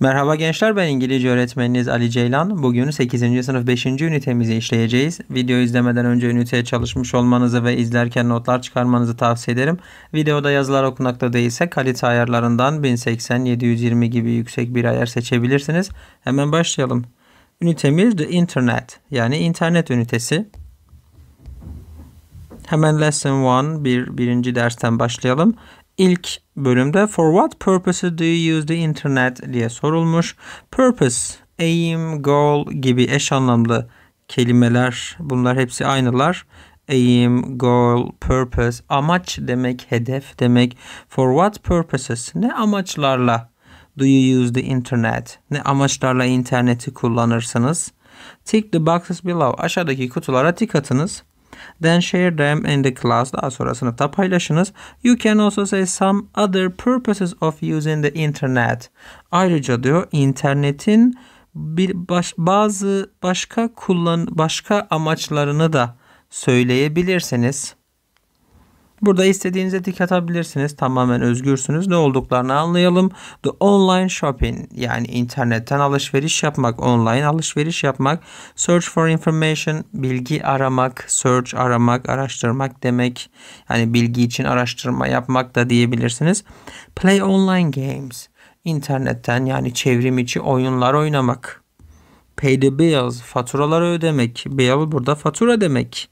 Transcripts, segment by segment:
Merhaba gençler ben İngilizce öğretmeniniz Ali Ceylan. Bugün 8. sınıf 5. ünitemizi işleyeceğiz. Video izlemeden önce üniteye çalışmış olmanızı ve izlerken notlar çıkarmanızı tavsiye ederim. Videoda yazılar okunakta değilse kalite ayarlarından 1080-720 gibi yüksek bir ayar seçebilirsiniz. Hemen başlayalım. Ünitemiz The Internet yani internet ünitesi. Hemen lesson 1 bir, birinci dersten başlayalım. İlk bölümde for what purposes do you use the internet diye sorulmuş. Purpose, aim, goal gibi eş anlamlı kelimeler bunlar hepsi aynılar. Aim, goal, purpose, amaç demek, hedef demek. For what purposes? Ne amaçlarla do you use the internet? Ne amaçlarla interneti kullanırsınız? Tick the boxes below. Aşağıdaki kutulara tik atınız. Then share them in the class. Daha sonra sınıfta paylaşınız. You can also say some other purposes of using the internet. Ayrıca diyor internetin bir baş, bazı başka kullan başka amaçlarını da söyleyebilirsiniz. Burada istediğinize tik atabilirsiniz. Tamamen özgürsünüz. Ne olduklarını anlayalım. The online shopping yani internetten alışveriş yapmak, online alışveriş yapmak. Search for information bilgi aramak, search aramak, araştırmak demek. Yani bilgi için araştırma yapmak da diyebilirsiniz. Play online games internetten yani çevrim içi oyunlar oynamak. Pay the bills faturaları ödemek. Bill burada fatura demek.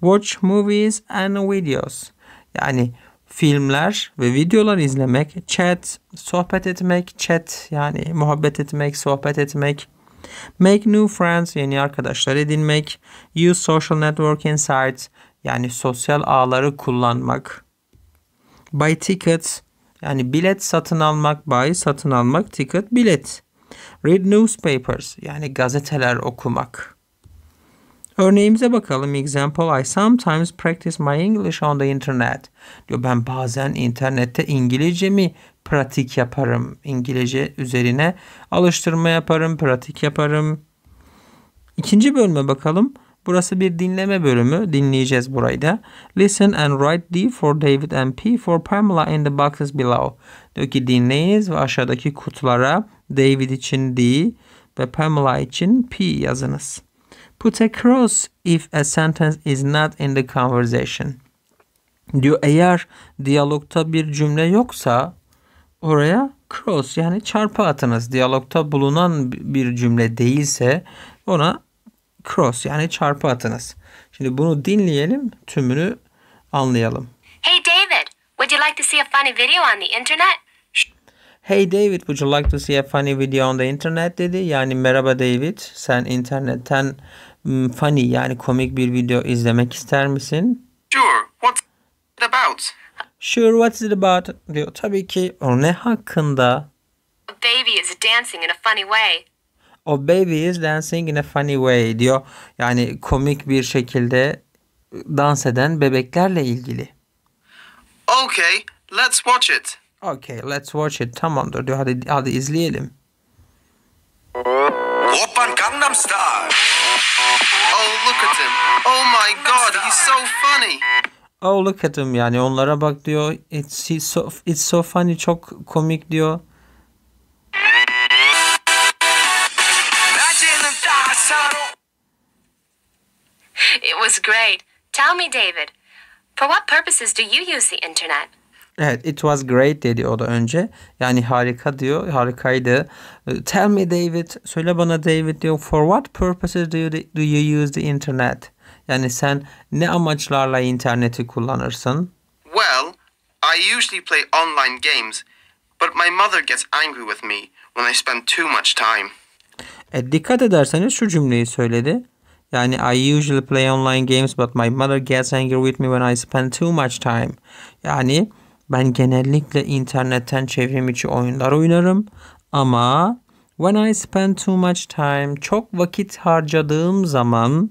Watch movies and videos yani filmler ve videolar izlemek, chat, sohbet etmek, chat yani muhabbet etmek, sohbet etmek. Make new friends, yeni arkadaşlar edinmek. Use social networking sites, yani sosyal ağları kullanmak. Buy tickets, yani bilet satın almak, buy satın almak, ticket bilet. Read newspapers, yani gazeteler okumak. Örneğimize bakalım. Example, I sometimes practice my English on the internet. Diyor ben bazen internette İngilizce mi pratik yaparım. İngilizce üzerine alıştırma yaparım, pratik yaparım. İkinci bölüme bakalım. Burası bir dinleme bölümü. Dinleyeceğiz burayı da. Listen and write D for David and P for Pamela in the boxes below. Diyor ki dinleyiniz ve aşağıdaki kutulara David için D ve Pamela için P yazınız. Put a cross if a sentence is not in the conversation. Diyor eğer diyalogta bir cümle yoksa oraya cross yani çarpı atınız. Diyalogta bulunan bir cümle değilse ona cross yani çarpı atınız. Şimdi bunu dinleyelim, tümünü anlayalım. Hey David, would you like to see a funny video on the internet? Hey David, would you like to see a funny video on the internet dedi. Yani merhaba David, sen internetten funny yani komik bir video izlemek ister misin? Sure. What's it about? Sure, what's it about? diyor. Tabii ki o ne hakkında? A baby is dancing in a funny way. O baby is dancing in a funny way diyor. Yani komik bir şekilde dans eden bebeklerle ilgili. Okay, let's watch it. Okay, let's watch it. Tamamdır diyor. Hadi, hadi izleyelim. Oppan Gangnam Style. Oh look at him. Oh my god, he's so funny. Oh look at him yani onlara bak diyor. It's so it's so funny çok komik diyor. It was great. Tell me, David, for what purposes do you use the internet? Evet, it was great dedi o da önce. Yani harika diyor, harikaydı. Tell me David, söyle bana David diyor. For what purposes do you, do you use the internet? Yani sen ne amaçlarla interneti kullanırsın? Well, I usually play online games, but my mother gets angry with me when I spend too much time. E, dikkat ederseniz şu cümleyi söyledi. Yani I usually play online games but my mother gets angry with me when I spend too much time. Yani ben genellikle internetten çevrim içi oyunlar oynarım ama when I spend too much time çok vakit harcadığım zaman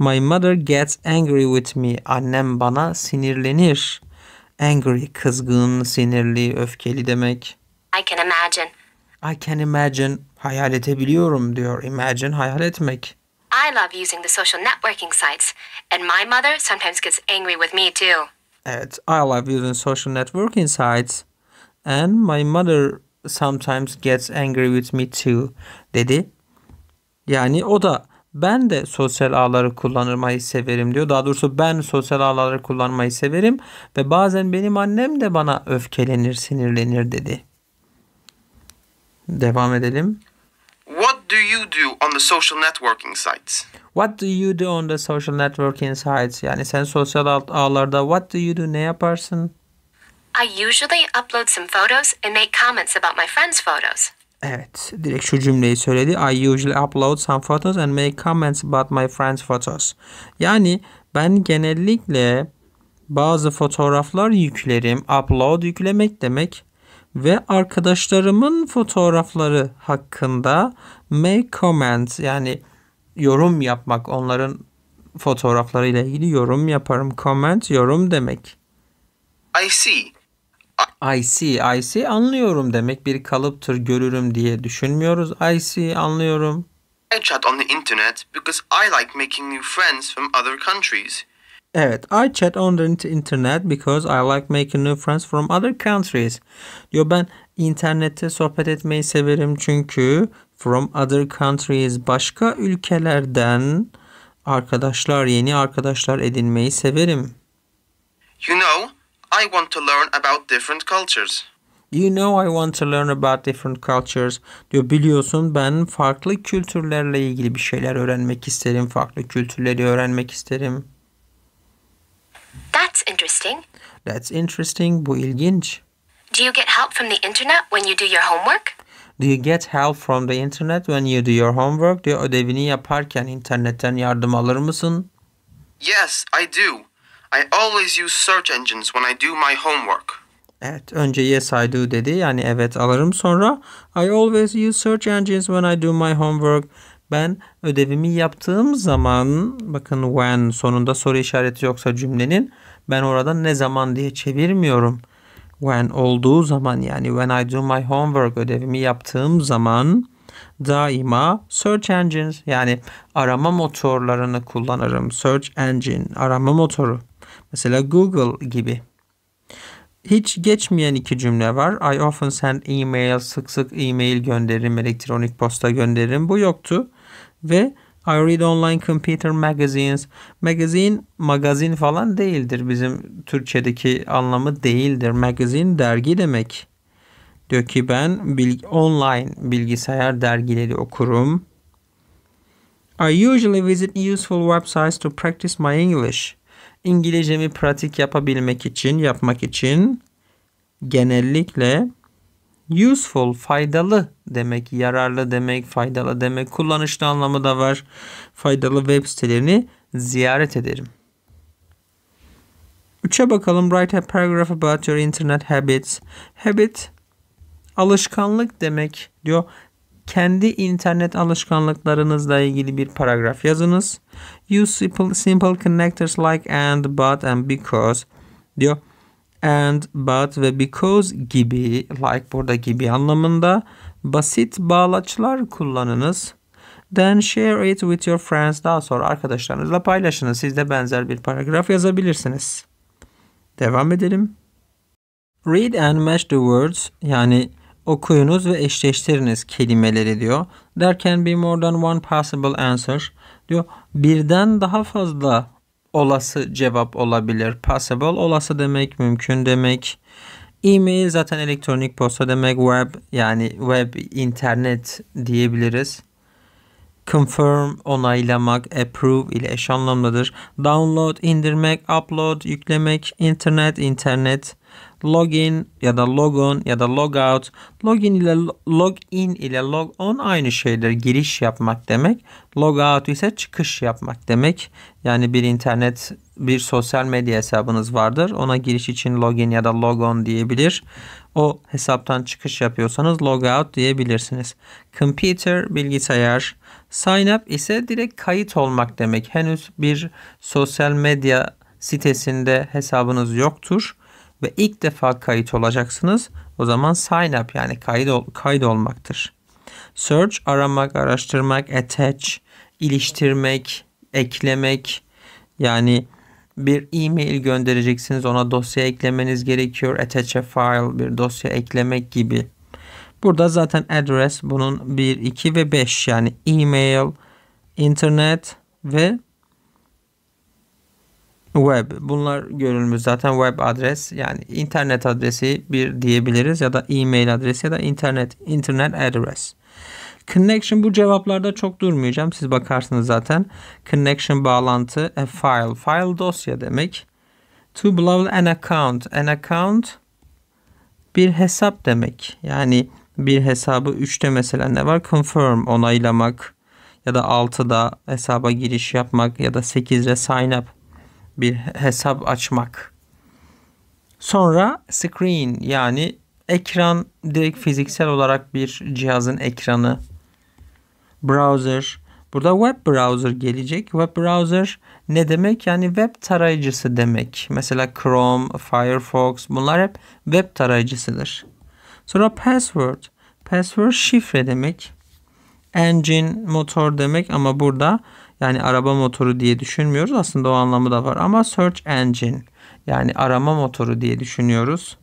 my mother gets angry with me. Annem bana sinirlenir. Angry, kızgın, sinirli, öfkeli demek. I can imagine. I can imagine, hayal edebiliyorum diyor. Imagine, hayal etmek. I love using the social networking sites, and my mother sometimes gets angry with me too. Evet, I love using social networking sites. And my mother sometimes gets angry with me too dedi. Yani o da ben de sosyal ağları kullanmayı severim diyor. Daha doğrusu ben sosyal ağları kullanmayı severim ve bazen benim annem de bana öfkelenir, sinirlenir dedi. Devam edelim. What do you do on the social networking sites? What do you do on the social networking sites? Yani sen sosyal ağ- ağlarda what do you do ne yaparsın? I usually upload some photos and make comments about my friends' photos. Evet, direkt şu cümleyi söyledi. I usually upload some photos and make comments about my friends' photos. Yani ben genellikle bazı fotoğraflar yüklerim. Upload yüklemek demek ve arkadaşlarımın fotoğrafları hakkında make comments yani yorum yapmak onların fotoğraflarıyla ilgili yorum yaparım. Comment yorum demek. I see. I see, I see anlıyorum demek bir kalıptır görürüm diye düşünmüyoruz. I see anlıyorum. I chat on the internet because I like making new friends from other countries. Evet, I chat on the int- internet because I like making new friends from other countries. Diyor ben internette sohbet etmeyi severim çünkü from other countries başka ülkelerden arkadaşlar, yeni arkadaşlar edinmeyi severim. You know, I want to learn about different cultures. You know I want to learn about different cultures. Diyor biliyorsun ben farklı kültürlerle ilgili bir şeyler öğrenmek isterim. Farklı kültürleri öğrenmek isterim. That's interesting. That's interesting. Bu ilginç. Do you get help from the internet when you do your homework? Do you get help from the internet when you do your homework? Diyor ödevini yaparken internetten yardım alır mısın? Yes, I do. I always use search engines when I do my homework. Evet önce yes I do dedi yani evet alırım sonra I always use search engines when I do my homework. Ben ödevimi yaptığım zaman bakın when sonunda soru işareti yoksa cümlenin ben orada ne zaman diye çevirmiyorum. When olduğu zaman yani when I do my homework ödevimi yaptığım zaman daima search engines yani arama motorlarını kullanırım. Search engine arama motoru. Mesela Google gibi. Hiç geçmeyen iki cümle var. I often send email, sık sık e-mail gönderirim, elektronik posta gönderirim. Bu yoktu. Ve I read online computer magazines. Magazine, magazin falan değildir. Bizim Türkçedeki anlamı değildir. Magazine dergi demek. Diyor ki ben bilgi, online bilgisayar dergileri okurum. I usually visit useful websites to practice my English. İngilizcemi pratik yapabilmek için, yapmak için genellikle useful, faydalı demek, yararlı demek, faydalı demek, kullanışlı anlamı da var. Faydalı web sitelerini ziyaret ederim. Üçe bakalım. Write a paragraph about your internet habits. Habit, alışkanlık demek diyor. Kendi internet alışkanlıklarınızla ilgili bir paragraf yazınız. Use simple, simple connectors like and, but and because diyor. And, but ve because gibi like burada gibi anlamında basit bağlaçlar kullanınız. Then share it with your friends. Daha sonra arkadaşlarınızla paylaşınız. Siz de benzer bir paragraf yazabilirsiniz. Devam edelim. Read and match the words yani okuyunuz ve eşleştiriniz kelimeleri diyor. There can be more than one possible answer diyor. Birden daha fazla olası cevap olabilir. Possible olası demek, mümkün demek. E-mail zaten elektronik posta demek. Web yani web internet diyebiliriz. Confirm onaylamak, approve ile eş anlamlıdır. Download indirmek, upload yüklemek, internet internet, login ya da logon ya da logout. Login ile login ile logon aynı şeydir. Giriş yapmak demek. Logout ise çıkış yapmak demek. Yani bir internet bir sosyal medya hesabınız vardır. Ona giriş için login ya da logon diyebilir. O hesaptan çıkış yapıyorsanız logout diyebilirsiniz. Computer bilgisayar. Sign up ise direkt kayıt olmak demek. Henüz bir sosyal medya sitesinde hesabınız yoktur ve ilk defa kayıt olacaksınız. O zaman sign up yani kayıt, ol, kayıt olmaktır. Search aramak, araştırmak, attach iliştirmek, eklemek yani bir e-mail göndereceksiniz ona dosya eklemeniz gerekiyor. Attach a file bir dosya eklemek gibi. Burada zaten address bunun 1, 2 ve 5 yani email, internet ve web. Bunlar görülmüş zaten web adres yani internet adresi bir diyebiliriz ya da e-mail adresi ya da internet internet address. Connection bu cevaplarda çok durmayacağım. Siz bakarsınız zaten. Connection bağlantı a file. File dosya demek. To blow an account. An account bir hesap demek. Yani bir hesabı 3'te mesela ne var? Confirm onaylamak ya da 6'da hesaba giriş yapmak ya da 8'de sign up bir hesap açmak. Sonra screen yani ekran direkt fiziksel olarak bir cihazın ekranı. Browser. Burada web browser gelecek. Web browser ne demek? Yani web tarayıcısı demek. Mesela Chrome, Firefox bunlar hep web tarayıcısıdır. Sonra password. Password şifre demek. Engine motor demek ama burada yani araba motoru diye düşünmüyoruz. Aslında o anlamı da var ama search engine yani arama motoru diye düşünüyoruz.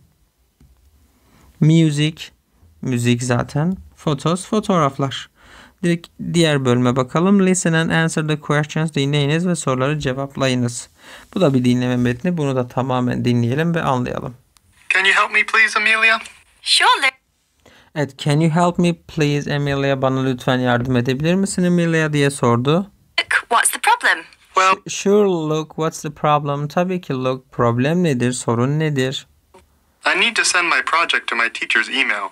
Music, müzik zaten. Photos, fotoğraflar. Direkt diğer bölüme bakalım. Listen and answer the questions. Dinleyiniz ve soruları cevaplayınız. Bu da bir dinleme metni. Bunu da tamamen dinleyelim ve anlayalım. Can you help me, please, Amelia? Sure. Evet, can you help me please Emilia? Bana lütfen yardım edebilir misin Emilia diye sordu. What's the problem? Well, Sure look, what's the problem? Tabii ki look, problem nedir, sorun nedir? I need to send my project to my teacher's email.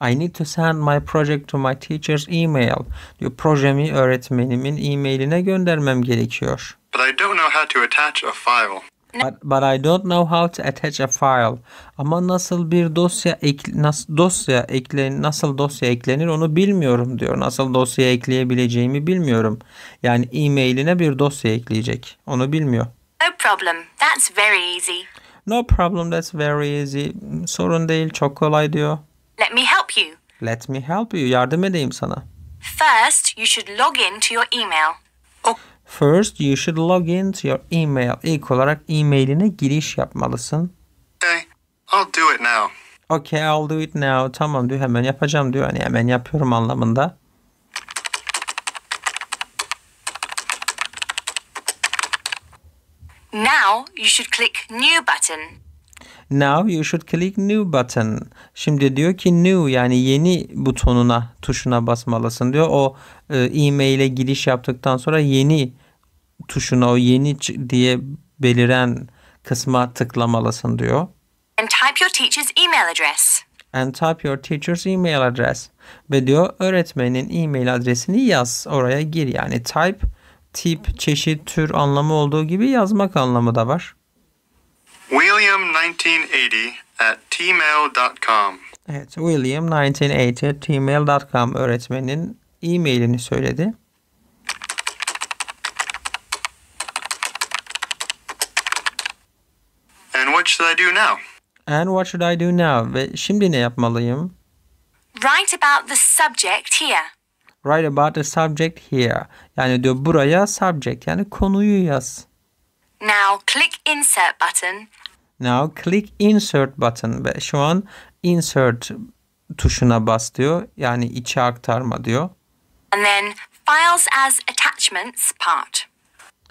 I need to send my project to my teacher's email. Diyor, projemi öğretmenimin e-mailine göndermem gerekiyor. But I don't know how to attach a file. But, but I don't know how to attach a file. Ama nasıl bir dosya ek, nasıl dosya eklen nasıl dosya eklenir onu bilmiyorum diyor. Nasıl dosya ekleyebileceğimi bilmiyorum. Yani e-mailine bir dosya ekleyecek. Onu bilmiyor. No problem. That's very easy. No problem that's very easy. Sorun değil çok kolay diyor. Let me help you. Let me help you. Yardım edeyim sana. First, you should log in to your email. First you should log in to your email. İlk olarak e-mailine giriş yapmalısın. Okay, I'll do it now. Okay I'll do it now. Tamam diyor hemen yapacağım diyor. Hani hemen yapıyorum anlamında. Now, you should click New button. Now you should click new button. Şimdi diyor ki new yani yeni butonuna tuşuna basmalısın diyor. O e, e-maile giriş yaptıktan sonra yeni tuşuna o yeni diye beliren kısma tıklamalısın diyor. And type your teacher's email address. And type your teacher's email address. Ve diyor öğretmenin e-mail adresini yaz. Oraya gir yani type tip, çeşit, tür anlamı olduğu gibi yazmak anlamı da var. William1980 at tmail.com. Evet, William 1980 gmail.com öğretmenin e-mailini söyledi. And what should I do now? And what should I do now? Ve şimdi ne yapmalıyım? Write about the subject here. Write about the subject here. Yani diyor buraya subject yani konuyu yaz. Now, click Insert button Now click insert button ve şu an insert tuşuna bas diyor. Yani içe aktarma diyor. and then Files as Attachments part.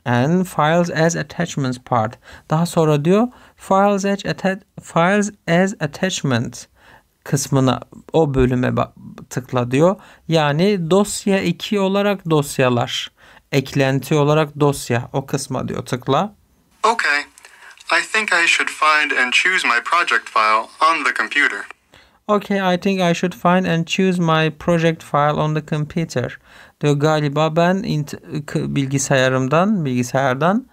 And files as attachments part. Daha sonra diyor files as, atta- files as attachment kısmına o bölüme tıkla diyor. Yani dosya 2 olarak dosyalar. Eklenti olarak dosya o kısma diyor tıkla. Okay, I think I should find and choose my project file on the computer. Okay, I think I should find and choose my project file on the computer. Diyor galiba ben bilgisayarımdan, bilgisayardan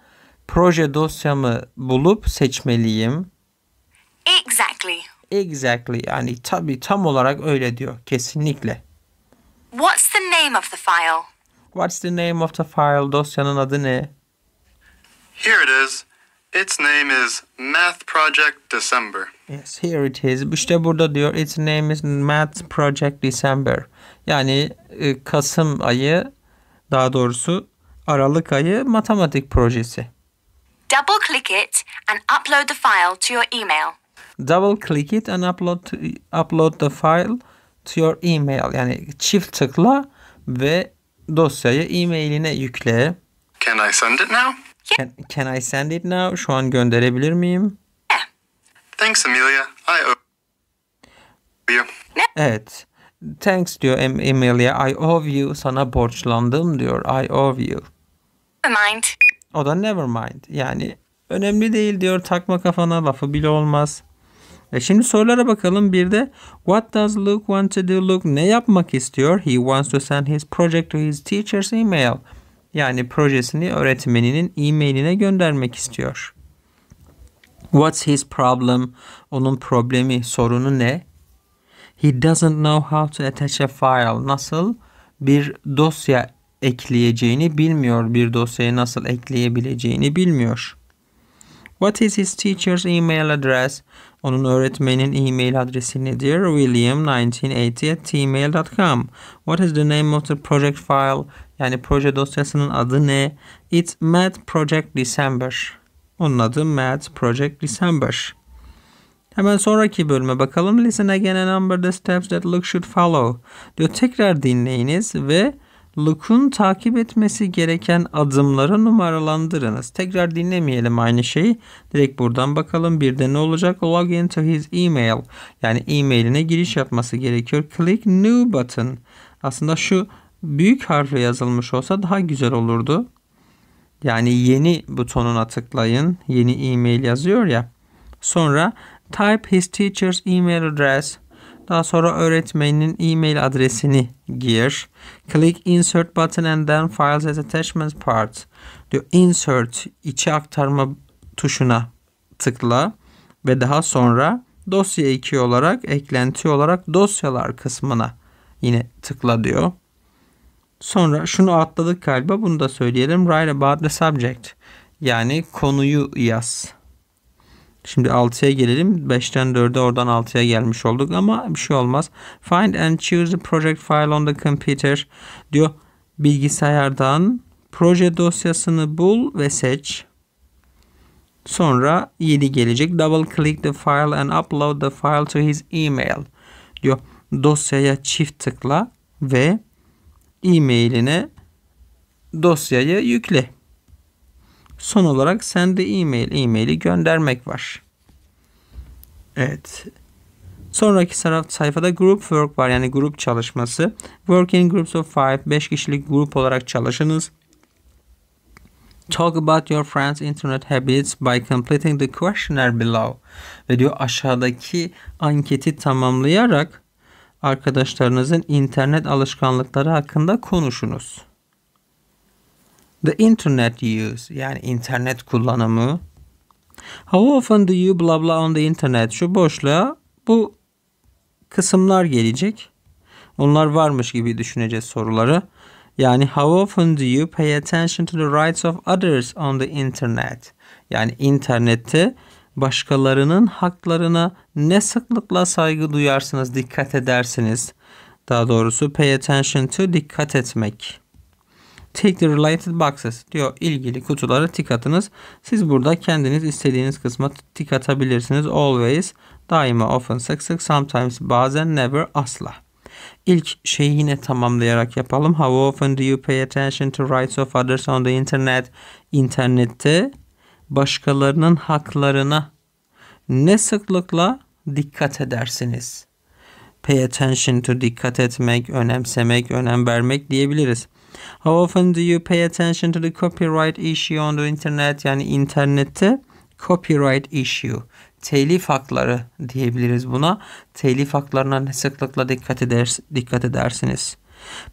proje dosyamı bulup seçmeliyim. Exactly. Exactly yani tabii tam olarak öyle diyor kesinlikle. What's the name of the file? What's the name of the file? Dosyanın adı ne? Here it is. Its name is Math Project December. Yes, here it is. İşte burada diyor its name is Math Project December. Yani e, Kasım ayı daha doğrusu Aralık ayı matematik projesi. Double click it and upload the file to your email. Double click it and upload to, upload the file to your email yani çift tıkla ve dosyayı e-mailine yükle. Can I send it now? Can, can I send it now? Şu an gönderebilir miyim? Thanks, Amelia. I owe you. Evet. Thanks diyor Em- Emilia. I owe you. Sana borçlandım diyor. I owe you. Never mind. O da never mind. Yani önemli değil diyor. Takma kafana lafı bile olmaz. E şimdi sorulara bakalım. Bir de what does Luke want to do? Luke ne yapmak istiyor? He wants to send his project to his teacher's email. Yani projesini öğretmeninin e-mailine göndermek istiyor. What's his problem? Onun problemi, sorunu ne? He doesn't know how to attach a file. Nasıl bir dosya ekleyeceğini bilmiyor. Bir dosyayı nasıl ekleyebileceğini bilmiyor. What is his teacher's email address? Onun öğretmenin e-mail adresi nedir? William1980 at gmail.com. What is the name of the project file? Yani proje dosyasının adı ne? It's Math Project December. Onun adı Math Project December. Hemen sonraki bölüme bakalım. Listen again and number the steps that Luke should follow. Diyor tekrar dinleyiniz ve Luke'un takip etmesi gereken adımları numaralandırınız. Tekrar dinlemeyelim aynı şeyi. Direkt buradan bakalım. Bir de ne olacak? Log into his email. Yani e-mailine giriş yapması gerekiyor. Click new button. Aslında şu büyük harfle yazılmış olsa daha güzel olurdu. Yani yeni butonuna tıklayın. Yeni e-mail yazıyor ya. Sonra type his teacher's email address. Daha sonra öğretmeninin e-mail adresini gir. Click insert button and then files as attachments part. Diyor insert içe aktarma tuşuna tıkla ve daha sonra dosya eki olarak eklenti olarak dosyalar kısmına yine tıkla diyor. Sonra şunu atladık galiba bunu da söyleyelim. Write about the subject. Yani konuyu yaz. Şimdi 6'ya gelelim. 5'ten 4'e oradan 6'ya gelmiş olduk ama bir şey olmaz. Find and choose the project file on the computer diyor. Bilgisayardan proje dosyasını bul ve seç. Sonra 7 gelecek. Double click the file and upload the file to his email. Diyor dosyaya çift tıkla ve e-mailine dosyayı yükle. Son olarak send the email, e-maili göndermek var. Evet. Sonraki sayfada group work var yani grup çalışması. Work in groups of five, 5 kişilik grup olarak çalışınız. Talk about your friends' internet habits by completing the questionnaire below. Ve diyor aşağıdaki anketi tamamlayarak arkadaşlarınızın internet alışkanlıkları hakkında konuşunuz. The internet use yani internet kullanımı. How often do you blah blah on the internet? Şu boşluğa bu kısımlar gelecek. Onlar varmış gibi düşüneceğiz soruları. Yani how often do you pay attention to the rights of others on the internet? Yani internette başkalarının haklarına ne sıklıkla saygı duyarsınız, dikkat edersiniz. Daha doğrusu pay attention to dikkat etmek. Take the related boxes diyor ilgili kutulara tik atınız. Siz burada kendiniz istediğiniz kısma tik atabilirsiniz. Always, daima, often, sık sık, sometimes, bazen, never, asla. İlk şeyi yine tamamlayarak yapalım. How often do you pay attention to rights of others on the internet? İnternette başkalarının haklarına ne sıklıkla dikkat edersiniz? Pay attention to dikkat etmek, önemsemek, önem vermek diyebiliriz. How often do you pay attention to the copyright issue on the internet? Yani internette copyright issue, telif hakları diyebiliriz buna. Telif haklarına ne sıklıkla dikkat, eder, dikkat edersiniz?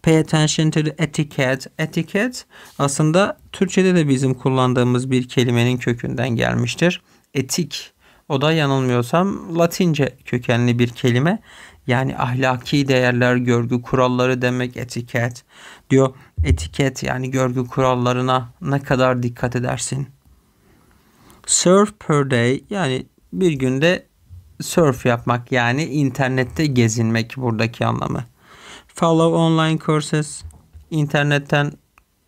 Pay attention to the etiquette. Etiquette aslında Türkçe'de de bizim kullandığımız bir kelimenin kökünden gelmiştir. Etik. O da yanılmıyorsam Latince kökenli bir kelime. Yani ahlaki değerler, görgü kuralları demek etiket. Diyor etiket yani görgü kurallarına ne kadar dikkat edersin? Surf per day yani bir günde surf yapmak yani internette gezinmek buradaki anlamı. Follow online courses internetten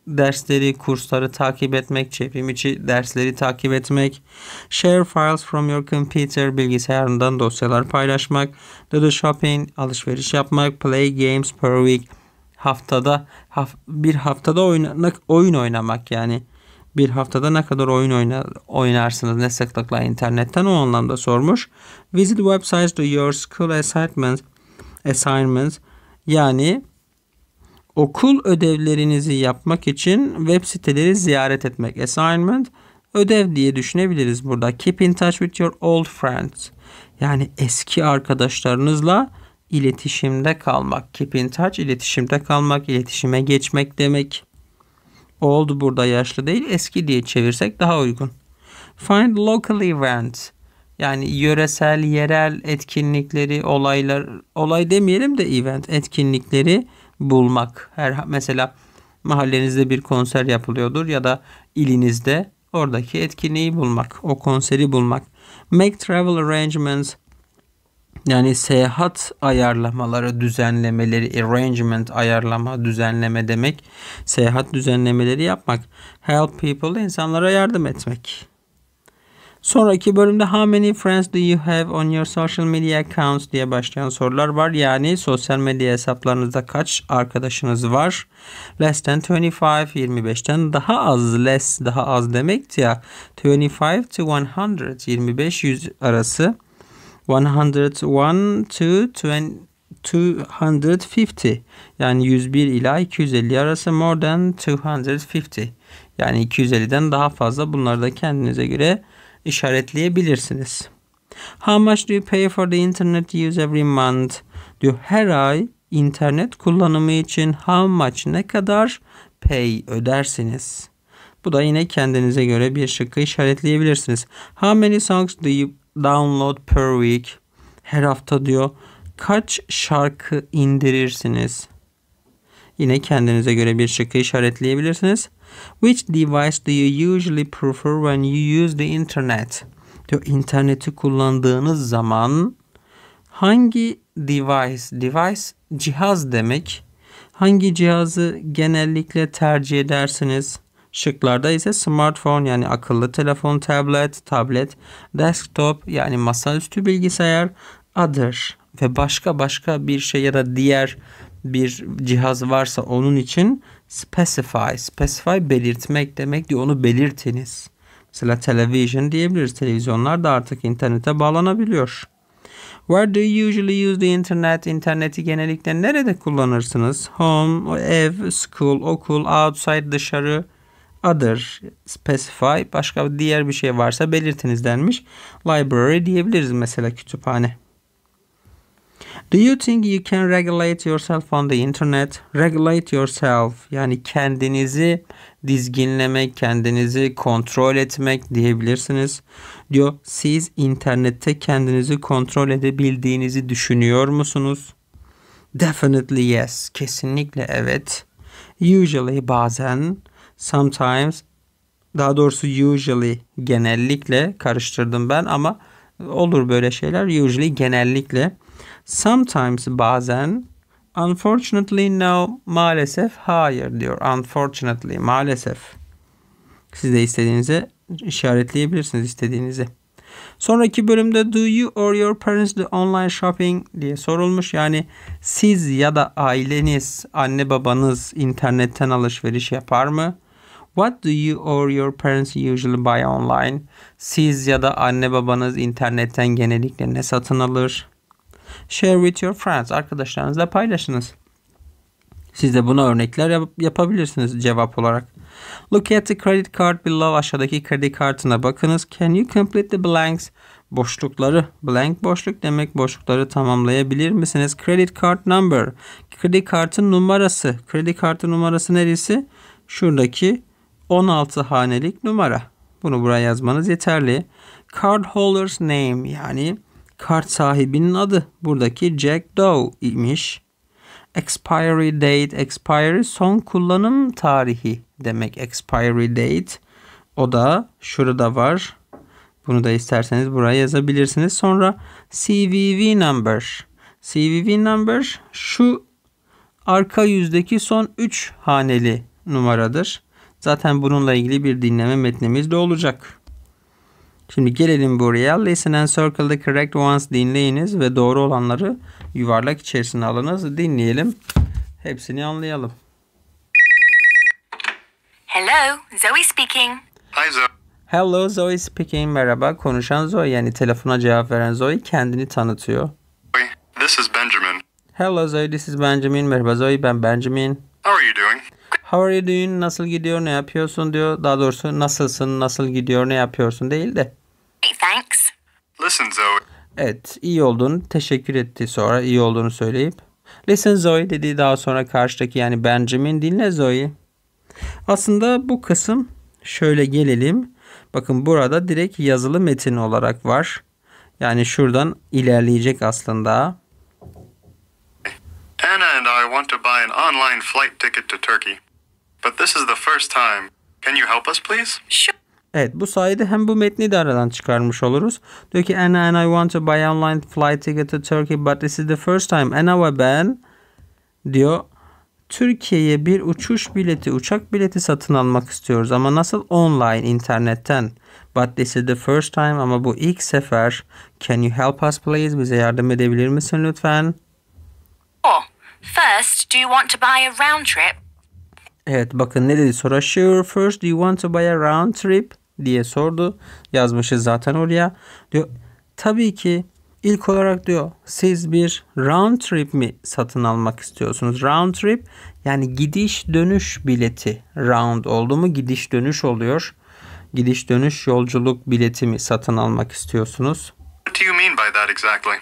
dersleri, kursları takip etmek, çevrim içi dersleri takip etmek, share files from your computer, bilgisayarından dosyalar paylaşmak, do the shopping, alışveriş yapmak, play games per week, haftada haf- bir haftada oynamak, oyun oynamak yani bir haftada ne kadar oyun oyna, oynarsınız ne sıklıkla internetten o anlamda sormuş. Visit websites to your school assignments, assignments yani okul ödevlerinizi yapmak için web siteleri ziyaret etmek. Assignment ödev diye düşünebiliriz burada. Keep in touch with your old friends. Yani eski arkadaşlarınızla iletişimde kalmak. Keep in touch iletişimde kalmak, iletişime geçmek demek. Old burada yaşlı değil eski diye çevirsek daha uygun. Find local events. Yani yöresel, yerel etkinlikleri, olaylar, olay demeyelim de event etkinlikleri bulmak. Her mesela mahallenizde bir konser yapılıyordur ya da ilinizde oradaki etkinliği bulmak, o konseri bulmak. Make travel arrangements yani seyahat ayarlamaları, düzenlemeleri, arrangement ayarlama, düzenleme demek. Seyahat düzenlemeleri yapmak. Help people insanlara yardım etmek. Sonraki bölümde how many friends do you have on your social media accounts diye başlayan sorular var. Yani sosyal medya hesaplarınızda kaç arkadaşınız var? Less than 25, 25'ten daha az. Less daha az demekti ya. 25 to 100, 25 100 arası. 101 to 20 250 yani 101 ila 250 arası more than 250 yani 250'den daha fazla bunları da kendinize göre işaretleyebilirsiniz. How much do you pay for the internet use every month? Diyor her ay internet kullanımı için how much ne kadar pay ödersiniz. Bu da yine kendinize göre bir şıkkı işaretleyebilirsiniz. How many songs do you download per week? Her hafta diyor kaç şarkı indirirsiniz? Yine kendinize göre bir şıkkı işaretleyebilirsiniz. Which device do you usually prefer when you use the internet? Diyor interneti kullandığınız zaman hangi device, device cihaz demek. Hangi cihazı genellikle tercih edersiniz? Şıklarda ise smartphone yani akıllı telefon, tablet, tablet, desktop yani masaüstü bilgisayar, other ve başka başka bir şey ya da diğer bir cihaz varsa onun için specify. Specify belirtmek demek diyor. Onu belirtiniz. Mesela television diyebiliriz. Televizyonlar da artık internete bağlanabiliyor. Where do you usually use the internet? İnterneti genellikle nerede kullanırsınız? Home, ev, school, okul, outside, dışarı, other, specify, başka diğer bir şey varsa belirtiniz denmiş. Library diyebiliriz mesela kütüphane. Do you think you can regulate yourself on the internet? Regulate yourself yani kendinizi dizginlemek, kendinizi kontrol etmek diyebilirsiniz. Diyor siz internette kendinizi kontrol edebildiğinizi düşünüyor musunuz? Definitely yes. Kesinlikle evet. Usually bazen, sometimes daha doğrusu usually genellikle karıştırdım ben ama olur böyle şeyler. Usually genellikle Sometimes bazen unfortunately no maalesef hayır diyor. Unfortunately maalesef. Siz de istediğinize işaretleyebilirsiniz istediğinizi. Sonraki bölümde do you or your parents do online shopping diye sorulmuş. Yani siz ya da aileniz, anne babanız internetten alışveriş yapar mı? What do you or your parents usually buy online? Siz ya da anne babanız internetten genellikle ne satın alır? Share with your friends. Arkadaşlarınızla paylaşınız. Siz de buna örnekler yap- yapabilirsiniz cevap olarak. Look at the credit card below. Aşağıdaki kredi kartına bakınız. Can you complete the blanks? Boşlukları. Blank boşluk demek. Boşlukları tamamlayabilir misiniz? Credit card number. Kredi kartın numarası. Kredi kartı numarası neresi? Şuradaki 16 hanelik numara. Bunu buraya yazmanız yeterli. Card holder's name yani kart sahibinin adı. Buradaki Jack Doe imiş. Expiry date, expiry son kullanım tarihi demek expiry date. O da şurada var. Bunu da isterseniz buraya yazabilirsiniz. Sonra CVV number. CVV number şu arka yüzdeki son 3 haneli numaradır. Zaten bununla ilgili bir dinleme metnimiz de olacak. Şimdi gelelim buraya. Listen and circle the correct ones dinleyiniz ve doğru olanları yuvarlak içerisine alınız. Dinleyelim. Hepsini anlayalım. Hello, Zoe speaking. Hi, Zoe. Hello Zoe speaking. Merhaba. Konuşan Zoe yani telefona cevap veren Zoe kendini tanıtıyor. This is Benjamin. Hello Zoe this is Benjamin. Merhaba Zoe ben Benjamin. How are you doing? How are you doing? Nasıl gidiyor? Ne yapıyorsun diyor. Daha doğrusu nasılsın? Nasıl gidiyor? Ne yapıyorsun değil de. Great, thanks. Listen, Zoe. Evet iyi olduğunu teşekkür etti sonra iyi olduğunu söyleyip. Listen Zoe dedi daha sonra karşıdaki yani Benjamin dinle Zoe. Aslında bu kısım şöyle gelelim. Bakın burada direkt yazılı metin olarak var. Yani şuradan ilerleyecek aslında. Anna and I want to buy an online flight ticket to Turkey. But this is the first time. Can you help us, please? Sure. Evet bu sayede hem bu metni de aradan çıkarmış oluruz. Diyor ki Anna and I want to buy online flight ticket to Turkey but this is the first time. Anna ve ben diyor Türkiye'ye bir uçuş bileti, uçak bileti satın almak istiyoruz ama nasıl online internetten. But this is the first time ama bu ilk sefer. Can you help us please? Bize yardım edebilir misin lütfen? Sure. First, do you want to buy a round trip? Evet bakın ne dedi sonra sure first do you want to buy a round trip diye sordu. Yazmışız zaten oraya. Diyor tabii ki ilk olarak diyor siz bir round trip mi satın almak istiyorsunuz? Round trip yani gidiş dönüş bileti. Round oldu mu gidiş dönüş oluyor. Gidiş dönüş yolculuk bileti mi satın almak istiyorsunuz? What do you mean by that exactly?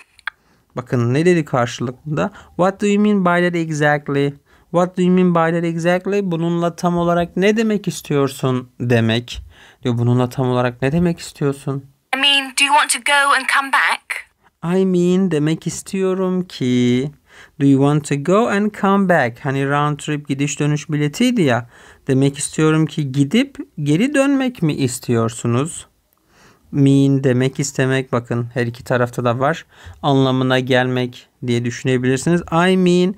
Bakın ne dedi karşılıkında? What do you mean by that exactly? What do you mean by that exactly? Bununla tam olarak ne demek istiyorsun demek. Diyor bununla tam olarak ne demek istiyorsun? I mean, do you want to go and come back? I mean demek istiyorum ki Do you want to go and come back? Hani round trip gidiş dönüş biletiydi ya. Demek istiyorum ki gidip geri dönmek mi istiyorsunuz? Mean demek istemek bakın her iki tarafta da var. Anlamına gelmek diye düşünebilirsiniz. I mean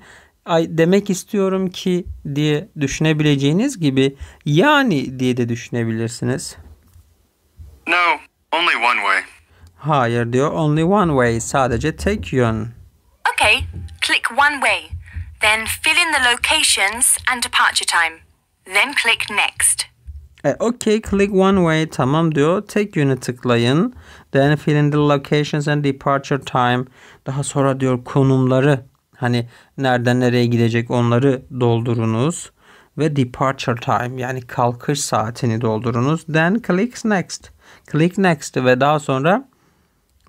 I demek istiyorum ki diye düşünebileceğiniz gibi yani diye de düşünebilirsiniz. No, only one way. Hayır diyor only one way sadece tek yön. Okay, click one way. Then fill in the locations and departure time. Then click next. E, okay, click one way. Tamam diyor. Tek yöne tıklayın. Then fill in the locations and departure time. Daha sonra diyor konumları hani nereden nereye gidecek onları doldurunuz. Ve departure time yani kalkış saatini doldurunuz. Then click next. Click next ve daha sonra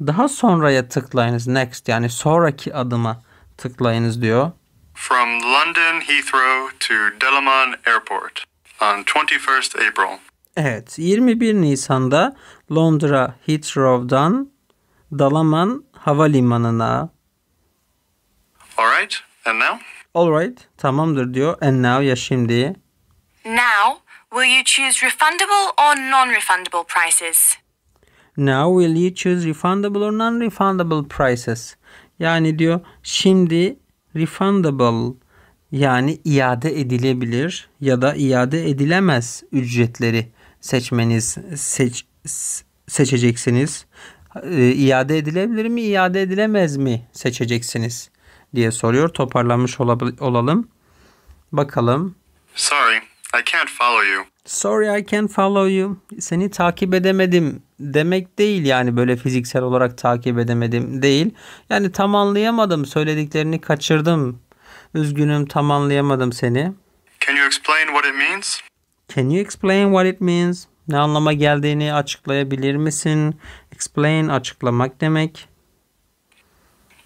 daha sonraya tıklayınız. Next yani sonraki adıma tıklayınız diyor. From London Heathrow to Delaman Airport on 21st April. Evet, 21 Nisan'da Londra Heathrow'dan Dalaman Havalimanı'na. All right, and now? Alright, tamamdır diyor. And now ya şimdi. Now, will you choose refundable or non-refundable prices? Now will you choose refundable or non-refundable prices? Yani diyor şimdi refundable yani iade edilebilir ya da iade edilemez ücretleri seçmeniz seç, seçeceksiniz. Ee, iade edilebilir mi, iade edilemez mi seçeceksiniz diye soruyor. Toparlanmış olalım. Bakalım. Sorry, I can't follow you. Sorry I can't follow you. Seni takip edemedim demek değil yani böyle fiziksel olarak takip edemedim değil. Yani tam anlayamadım söylediklerini kaçırdım. Üzgünüm tam anlayamadım seni. Can you explain what it means? Can you explain what it means? Ne anlama geldiğini açıklayabilir misin? Explain açıklamak demek.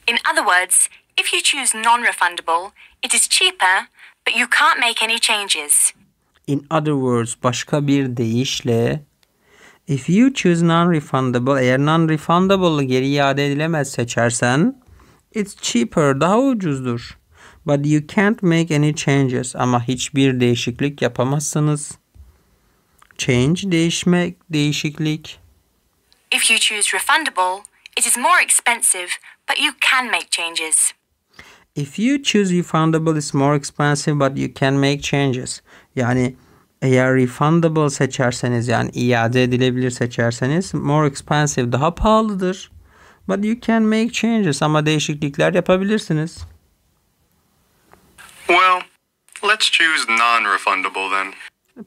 In other words, if you choose non-refundable, it is cheaper, but you can't make any changes. In other words başka bir deyişle if you choose non-refundable eğer non-refundable geri iade edilemez seçersen it's cheaper daha ucuzdur. But you can't make any changes ama hiçbir değişiklik yapamazsınız. Change değişmek, değişiklik. If you choose refundable, it is more expensive, but you can make changes. If you choose refundable it's more expensive but you can make changes. Yani eğer refundable seçerseniz yani iade edilebilir seçerseniz more expensive daha pahalıdır. But you can make changes ama değişiklikler yapabilirsiniz. Well, let's choose non-refundable then.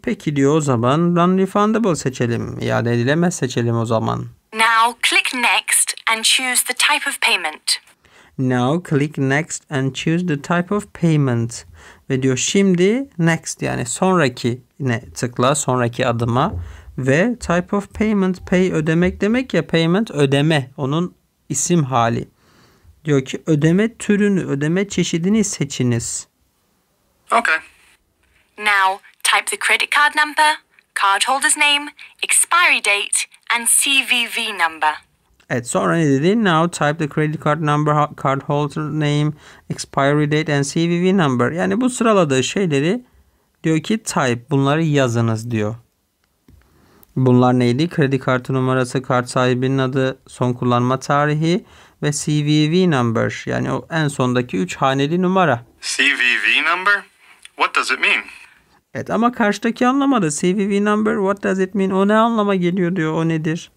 Peki diyor o zaman non-refundable seçelim. İade edilemez seçelim o zaman. Now click Next and choose the type of payment. Now click next and choose the type of payment. Ve diyor şimdi next yani sonraki ne tıkla sonraki adıma ve type of payment pay ödemek demek ya payment ödeme onun isim hali. Diyor ki ödeme türünü ödeme çeşidini seçiniz. Okay. Now type the credit card number, cardholder's name, expiry date, and CVV number. Evet sonra ne dedi? Now type the credit card number, card holder name, expiry date and CVV number. Yani bu sıraladığı şeyleri diyor ki type bunları yazınız diyor. Bunlar neydi? Kredi kartı numarası, kart sahibinin adı, son kullanma tarihi ve CVV number. Yani o en sondaki 3 haneli numara. CVV number? What does it mean? Evet ama karşıdaki anlamadı. CVV number what does it mean? O ne anlama geliyor diyor. O nedir?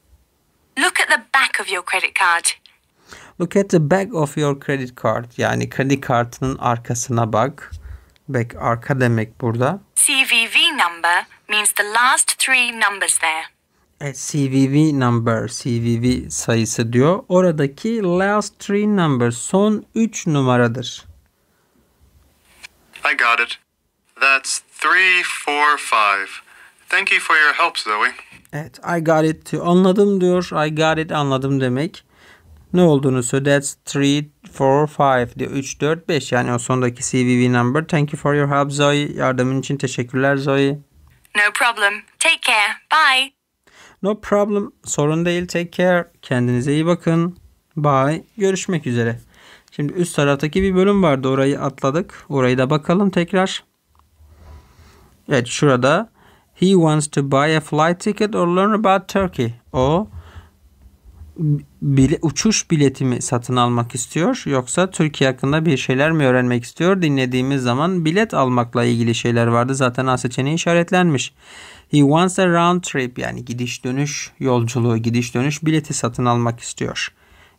Look at the back of your credit card. Look at the back of your credit card. Yani kredi kartının arkasına bak. Back arka demek burada. CVV number means the last three numbers there. Evet, CVV number, CVV sayısı diyor. Oradaki last three number son 3 numaradır. I got it. That's three, four, five. Thank you for your help, Zoe. Evet, I got it diyor. Anladım diyor. I got it anladım demek. Ne olduğunu söylüyor. That's 3, 4, 5 diyor. 3, 4, 5 yani o sondaki CVV number. Thank you for your help Zoe. Yardımın için teşekkürler Zoe. No problem. Take care. Bye. No problem. Sorun değil. Take care. Kendinize iyi bakın. Bye. Görüşmek üzere. Şimdi üst taraftaki bir bölüm vardı. Orayı atladık. Orayı da bakalım tekrar. Evet şurada. He wants to buy a flight ticket or learn about Turkey. O bile, uçuş bileti mi satın almak istiyor yoksa Türkiye hakkında bir şeyler mi öğrenmek istiyor? Dinlediğimiz zaman bilet almakla ilgili şeyler vardı. Zaten A seçeneği işaretlenmiş. He wants a round trip yani gidiş dönüş yolculuğu, gidiş dönüş bileti satın almak istiyor.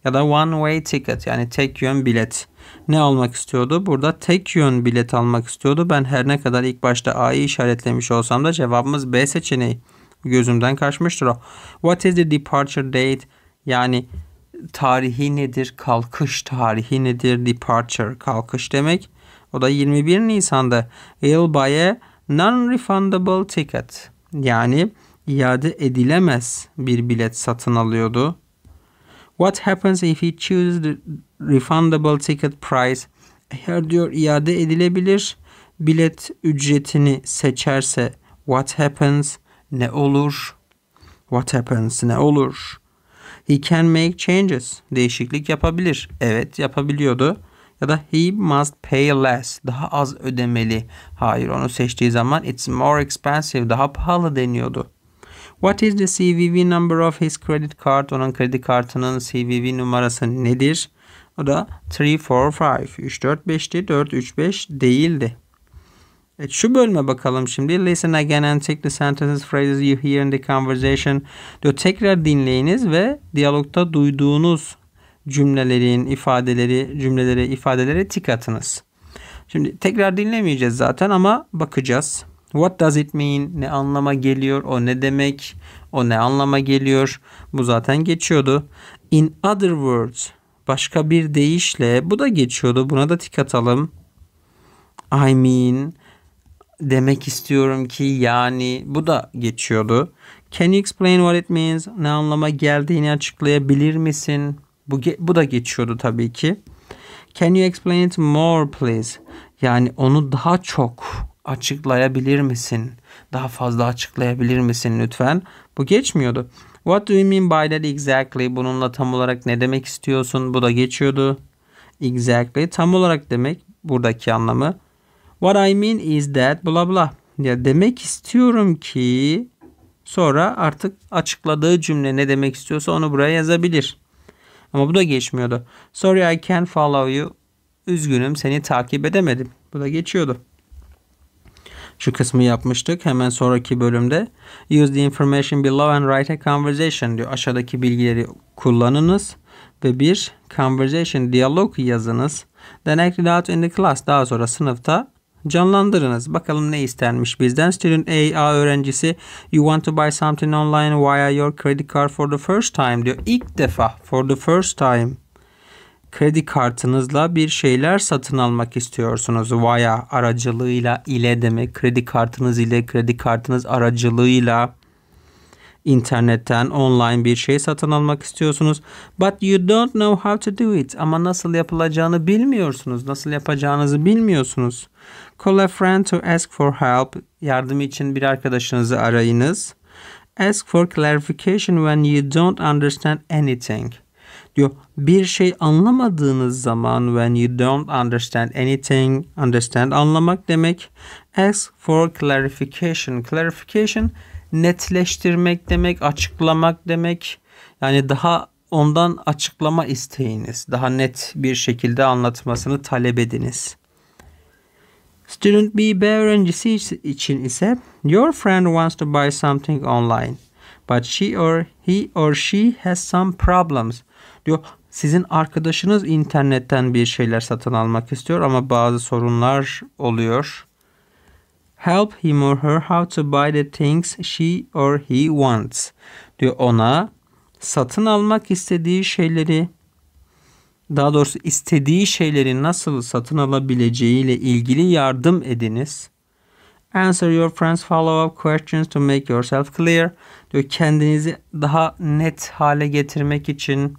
Ya da one way ticket yani tek yön bilet. Ne almak istiyordu? Burada tek yön bilet almak istiyordu. Ben her ne kadar ilk başta A'yı işaretlemiş olsam da cevabımız B seçeneği. Gözümden kaçmıştır o. What is the departure date? Yani tarihi nedir? Kalkış tarihi nedir? Departure kalkış demek. O da 21 Nisan'da. He'll buy a non-refundable ticket. Yani iade edilemez bir bilet satın alıyordu. What happens if he chooses the refundable ticket price? Eğer diyor iade edilebilir bilet ücretini seçerse what happens? Ne olur? What happens? Ne olur? He can make changes. Değişiklik yapabilir. Evet yapabiliyordu. Ya da he must pay less. Daha az ödemeli. Hayır onu seçtiği zaman it's more expensive. Daha pahalı deniyordu. What is the CVV number of his credit card? Onun kredi kartının CVV numarası nedir? O da 3, 4, 5. 3, 4, 5'ti. 4, 3, 5 değildi. Evet, şu bölüme bakalım şimdi. Listen again and take the sentences, phrases you hear in the conversation. Diyor tekrar dinleyiniz ve diyalogta duyduğunuz cümlelerin ifadeleri, cümleleri, ifadeleri tik atınız. Şimdi tekrar dinlemeyeceğiz zaten ama bakacağız. What does it mean? Ne anlama geliyor? O ne demek? O ne anlama geliyor? Bu zaten geçiyordu. In other words. Başka bir deyişle bu da geçiyordu. Buna da tik atalım. I mean demek istiyorum ki yani bu da geçiyordu. Can you explain what it means? Ne anlama geldiğini açıklayabilir misin? Bu, bu da geçiyordu tabii ki. Can you explain it more please? Yani onu daha çok açıklayabilir misin? Daha fazla açıklayabilir misin lütfen? Bu geçmiyordu. What do you mean by that exactly? Bununla tam olarak ne demek istiyorsun? Bu da geçiyordu. Exactly tam olarak demek buradaki anlamı. What I mean is that bla bla. Ya demek istiyorum ki sonra artık açıkladığı cümle ne demek istiyorsa onu buraya yazabilir. Ama bu da geçmiyordu. Sorry I can't follow you. üzgünüm seni takip edemedim. Bu da geçiyordu. Şu kısmı yapmıştık. Hemen sonraki bölümde use the information below and write a conversation diyor. Aşağıdaki bilgileri kullanınız ve bir conversation, diyalog yazınız. Then act it out in the class. Daha sonra sınıfta canlandırınız. Bakalım ne istenmiş bizden. Student A, A öğrencisi you want to buy something online via your credit card for the first time diyor. İlk defa for the first time kredi kartınızla bir şeyler satın almak istiyorsunuz. Via aracılığıyla ile demek. Kredi kartınız ile kredi kartınız aracılığıyla internetten online bir şey satın almak istiyorsunuz. But you don't know how to do it. Ama nasıl yapılacağını bilmiyorsunuz. Nasıl yapacağınızı bilmiyorsunuz. Call a friend to ask for help. Yardım için bir arkadaşınızı arayınız. Ask for clarification when you don't understand anything diyor. Bir şey anlamadığınız zaman when you don't understand anything, understand anlamak demek. Ask for clarification. Clarification netleştirmek demek, açıklamak demek. Yani daha ondan açıklama isteğiniz, daha net bir şekilde anlatmasını talep ediniz. Student B, B öğrencisi için ise your friend wants to buy something online but she or he or she has some problems diyor. Sizin arkadaşınız internetten bir şeyler satın almak istiyor ama bazı sorunlar oluyor. Help him or her how to buy the things she or he wants. Diyor ona satın almak istediği şeyleri daha doğrusu istediği şeyleri nasıl satın alabileceği ile ilgili yardım ediniz. Answer your friends follow-up questions to make yourself clear. Diyor kendinizi daha net hale getirmek için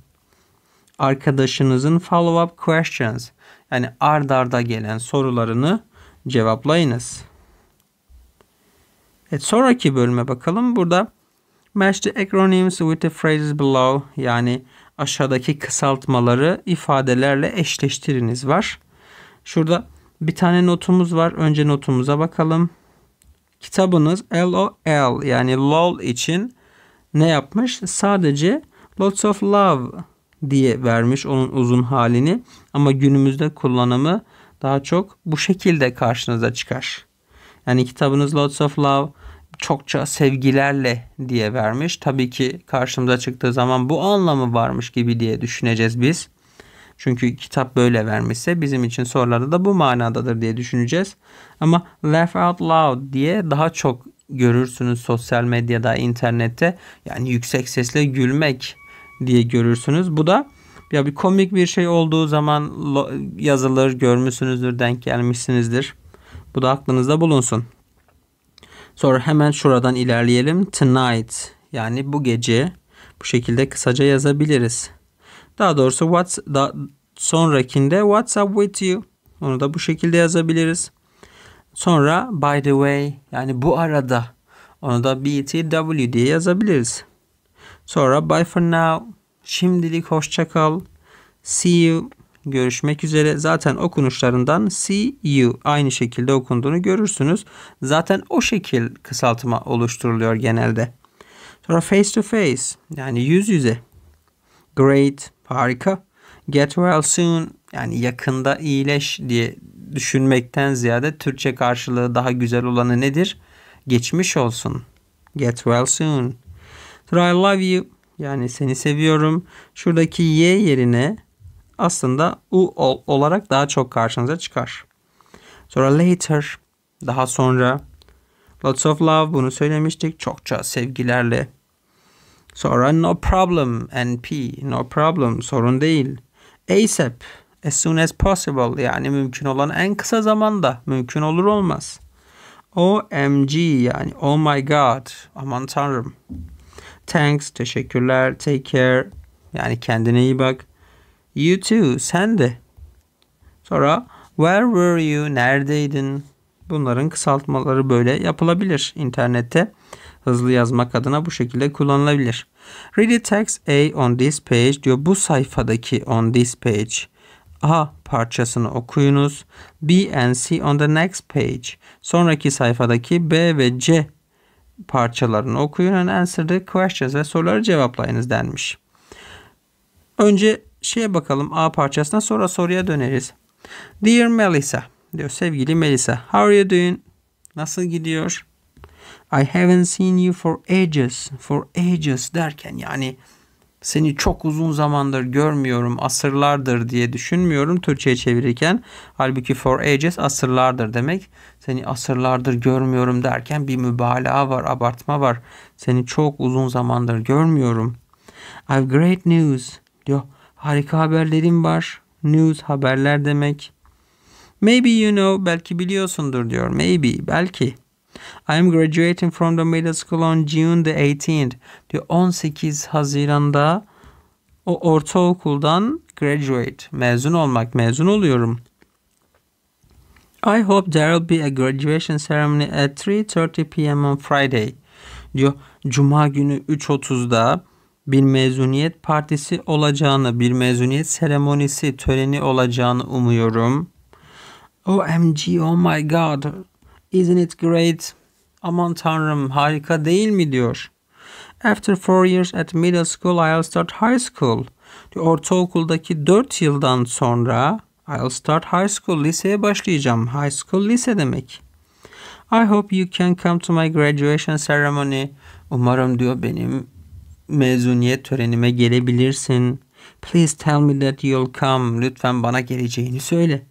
arkadaşınızın follow-up questions yani ard arda gelen sorularını cevaplayınız. Evet, sonraki bölüme bakalım. Burada match the acronyms with the phrases below yani aşağıdaki kısaltmaları ifadelerle eşleştiriniz var. Şurada bir tane notumuz var. Önce notumuza bakalım. Kitabınız LOL yani LOL için ne yapmış? Sadece lots of love diye vermiş onun uzun halini ama günümüzde kullanımı daha çok bu şekilde karşınıza çıkar. Yani kitabınız Lots of Love çokça sevgilerle diye vermiş. Tabii ki karşımıza çıktığı zaman bu anlamı varmış gibi diye düşüneceğiz biz. Çünkü kitap böyle vermişse bizim için sorularda da bu manadadır diye düşüneceğiz. Ama laugh out loud diye daha çok görürsünüz sosyal medyada, internette. Yani yüksek sesle gülmek diye görürsünüz. Bu da ya bir komik bir şey olduğu zaman yazılır, görmüşsünüzdür, denk gelmişsinizdir. Bu da aklınızda bulunsun. Sonra hemen şuradan ilerleyelim. Tonight yani bu gece bu şekilde kısaca yazabiliriz. Daha doğrusu what's da sonrakinde what's up with you onu da bu şekilde yazabiliriz. Sonra by the way yani bu arada onu da BTW diye yazabiliriz. Sonra bye for now. Şimdilik hoşça kal. See you. Görüşmek üzere. Zaten okunuşlarından see you aynı şekilde okunduğunu görürsünüz. Zaten o şekil kısaltma oluşturuluyor genelde. Sonra face to face yani yüz yüze. Great, harika. Get well soon yani yakında iyileş diye düşünmekten ziyade Türkçe karşılığı daha güzel olanı nedir? Geçmiş olsun. Get well soon. Sonra I love you yani seni seviyorum. Şuradaki y yerine aslında u olarak daha çok karşınıza çıkar. Sonra later daha sonra lots of love bunu söylemiştik. Çokça sevgilerle. Sonra no problem NP no problem sorun değil. ASAP as soon as possible yani mümkün olan en kısa zamanda mümkün olur olmaz. OMG yani oh my god aman tanrım. Thanks, teşekkürler, take care. Yani kendine iyi bak. You too, sen de. Sonra where were you, neredeydin? Bunların kısaltmaları böyle yapılabilir internette. Hızlı yazmak adına bu şekilde kullanılabilir. Read the text A on this page diyor. Bu sayfadaki on this page. A parçasını okuyunuz. B and C on the next page. Sonraki sayfadaki B ve C parçalarını okuyun and answer the questions ve soruları cevaplayınız denmiş. Önce şeye bakalım A parçasına sonra soruya döneriz. Dear Melissa diyor sevgili Melissa. How are you doing? Nasıl gidiyor? I haven't seen you for ages. For ages derken yani seni çok uzun zamandır görmüyorum, asırlardır diye düşünmüyorum Türkçe'ye çevirirken. Halbuki for ages asırlardır demek. Seni asırlardır görmüyorum derken bir mübalağa var, abartma var. Seni çok uzun zamandır görmüyorum. I've great news diyor. Harika haberlerim var. News haberler demek. Maybe you know belki biliyorsundur diyor. Maybe belki. I am graduating from the middle school on June the 18th. Diyor 18 Haziran'da o ortaokuldan graduate, mezun olmak, mezun oluyorum. I hope there will be a graduation ceremony at 3:30 p.m. on Friday. Diyor Cuma günü 3.30'da bir mezuniyet partisi olacağını, bir mezuniyet seremonisi, töreni olacağını umuyorum. OMG, oh my god, isn't it great? Aman tanrım, harika değil mi diyor. After four years at middle school, I'll start high school. Ortaokuldaki 4 yıldan sonra I'll start high school, liseye başlayacağım. High school, lise demek. I hope you can come to my graduation ceremony. Umarım diyor benim mezuniyet törenime gelebilirsin. Please tell me that you'll come. Lütfen bana geleceğini söyle.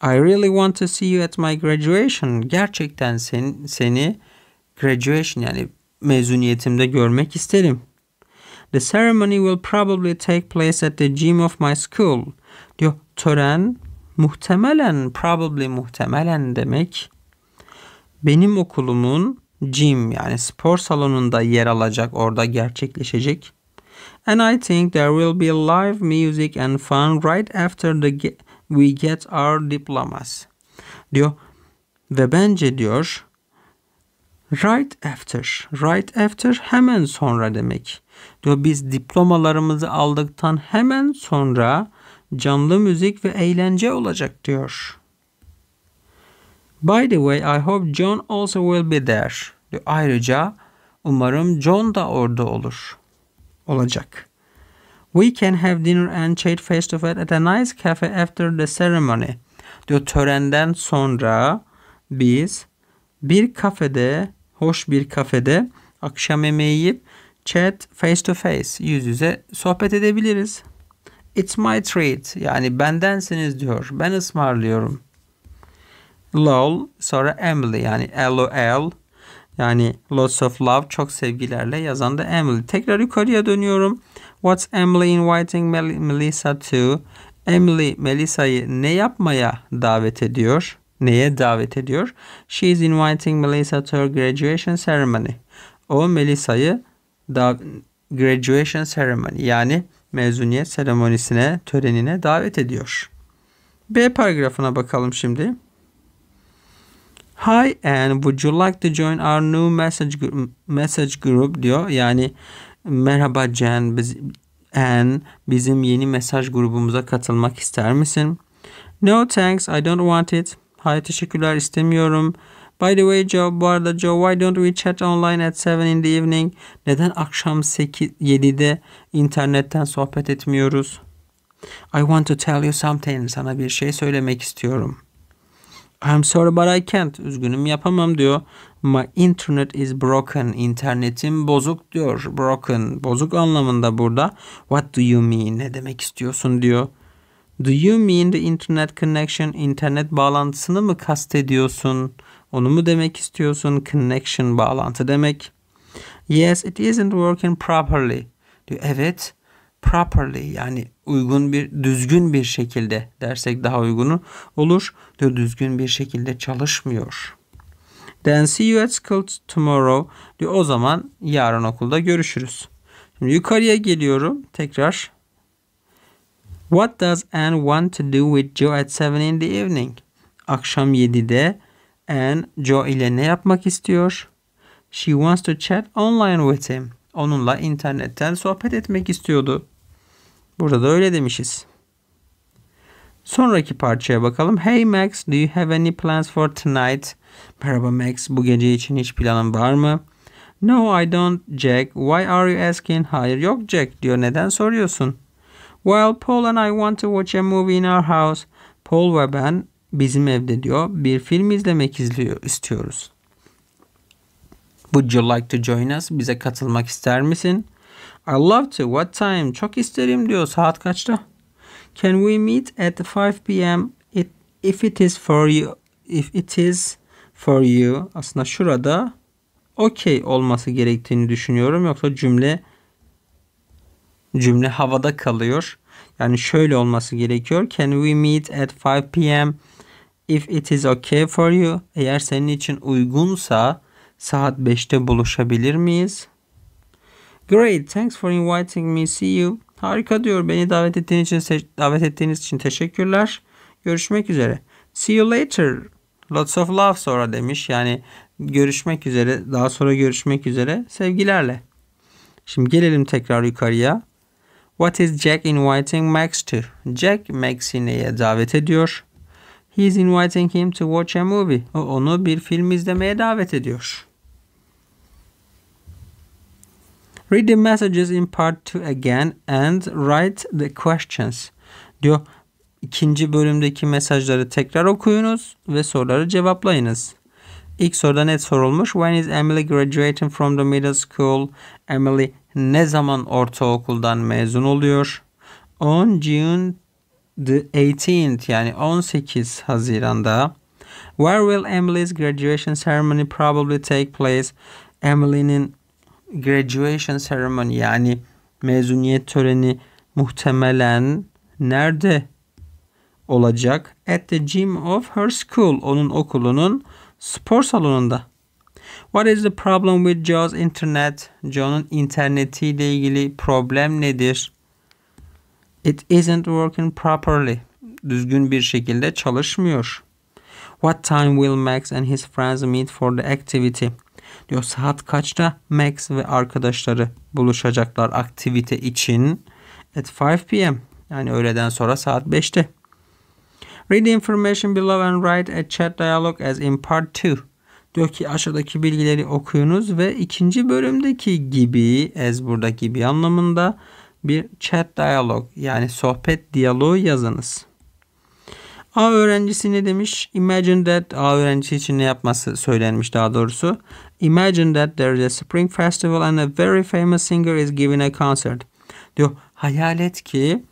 I really want to see you at my graduation. Gerçekten sen, seni graduation yani mezuniyetimde görmek isterim. The ceremony will probably take place at the gym of my school. Diyor tören muhtemelen probably muhtemelen demek benim okulumun gym yani spor salonunda yer alacak orada gerçekleşecek. And I think there will be live music and fun right after the we get our diplomas. Diyor ve bence diyor right after, right after hemen sonra demek. Diyor biz diplomalarımızı aldıktan hemen sonra canlı müzik ve eğlence olacak diyor. By the way, I hope John also will be there. Diyor. Ayrıca umarım John da orada olur. Olacak. We can have dinner and chat face to face at a nice cafe after the ceremony. Diyor törenden sonra biz bir kafede, hoş bir kafede akşam yemeği yiyip chat face to face, yüz yüze sohbet edebiliriz. It's my treat. Yani bendensiniz diyor. Ben ısmarlıyorum. Lol sonra Emily yani LOL yani lots of love çok sevgilerle yazan da Emily. Tekrar yukarıya dönüyorum. What's Emily inviting Mel- Melissa to? Emily Melissa'yı ne yapmaya davet ediyor? Neye davet ediyor? She is inviting Melissa to her graduation ceremony. O Melissa'yı graduation ceremony yani mezuniyet seremonisine, törenine davet ediyor. B paragrafına bakalım şimdi. Hi Anne, would you like to join our new message gr- message group diyor. Yani merhaba Jen, biz, Anne bizim yeni mesaj grubumuza katılmak ister misin? No thanks, I don't want it. Hayır teşekkürler istemiyorum. By the way Joe, bu arada Joe, why don't we chat online at 7 in the evening? Neden akşam 8, 7'de internetten sohbet etmiyoruz? I want to tell you something. Sana bir şey söylemek istiyorum. I'm sorry but I can't. Üzgünüm yapamam diyor. My internet is broken. İnternetim bozuk diyor. Broken. Bozuk anlamında burada. What do you mean? Ne demek istiyorsun diyor. Do you mean the internet connection? İnternet bağlantısını mı kastediyorsun? Onu mu demek istiyorsun? Connection bağlantı demek. Yes, it isn't working properly. Diyor. Evet, properly yani uygun bir düzgün bir şekilde dersek daha uygunu olur. Diyor düzgün bir şekilde çalışmıyor. Then see you at school tomorrow. Diyor o zaman yarın okulda görüşürüz. Şimdi yukarıya geliyorum tekrar. What does Anne want to do with Joe at 7 in the evening? Akşam 7'de Anne Joe ile ne yapmak istiyor? She wants to chat online with him. Onunla internetten sohbet etmek istiyordu. Burada da öyle demişiz. Sonraki parçaya bakalım. Hey Max, do you have any plans for tonight? Merhaba Max, bu gece için hiç planın var mı? No, I don't, Jack. Why are you asking? Hayır yok Jack diyor. Neden soruyorsun? Well, Paul and I want to watch a movie in our house. Paul ve ben bizim evde diyor bir film izlemek istiyoruz. Would you like to join us? Bize katılmak ister misin? I love to. What time? Çok isterim diyor. Saat kaçta? Can we meet at 5 p.m. It, if it is for you? If it is for you. Aslında şurada okey olması gerektiğini düşünüyorum. Yoksa cümle cümle havada kalıyor. Yani şöyle olması gerekiyor. Can we meet at 5 p.m. if it is okay for you? Eğer senin için uygunsa saat 5'te buluşabilir miyiz? Great. Thanks for inviting me. See you. Harika diyor. Beni davet ettiğiniz için davet ettiğiniz için teşekkürler. Görüşmek üzere. See you later. Lots of love sonra demiş. Yani görüşmek üzere. Daha sonra görüşmek üzere. Sevgilerle. Şimdi gelelim tekrar yukarıya. What is Jack inviting Max to? Jack Max'i neye davet ediyor? He is inviting him to watch a movie. O onu bir film izlemeye davet ediyor. Read the messages in part 2 again and write the questions. Diyor ikinci bölümdeki mesajları tekrar okuyunuz ve soruları cevaplayınız. İlk soruda net sorulmuş. When is Emily graduating from the middle school? Emily ne zaman ortaokuldan mezun oluyor? On June the 18th yani 18 Haziran'da. Where will Emily's graduation ceremony probably take place? Emily'nin graduation ceremony yani mezuniyet töreni muhtemelen nerede olacak? At the gym of her school. Onun okulunun spor salonunda. What is the problem with Joe's internet? Joe'nun internetiyle ilgili problem nedir? It isn't working properly. Düzgün bir şekilde çalışmıyor. What time will Max and his friends meet for the activity? Diyor saat kaçta Max ve arkadaşları buluşacaklar aktivite için? At 5 p.m. Yani öğleden sonra saat 5'te. Read the information below and write a chat dialogue as in part 2. Diyor ki aşağıdaki bilgileri okuyunuz ve ikinci bölümdeki gibi as burada gibi anlamında bir chat dialog yani sohbet diyaloğu yazınız. A öğrencisi ne demiş? Imagine that A öğrencisi için ne yapması söylenmiş daha doğrusu. Imagine that there is a spring festival and a very famous singer is giving a concert. Diyor hayal et ki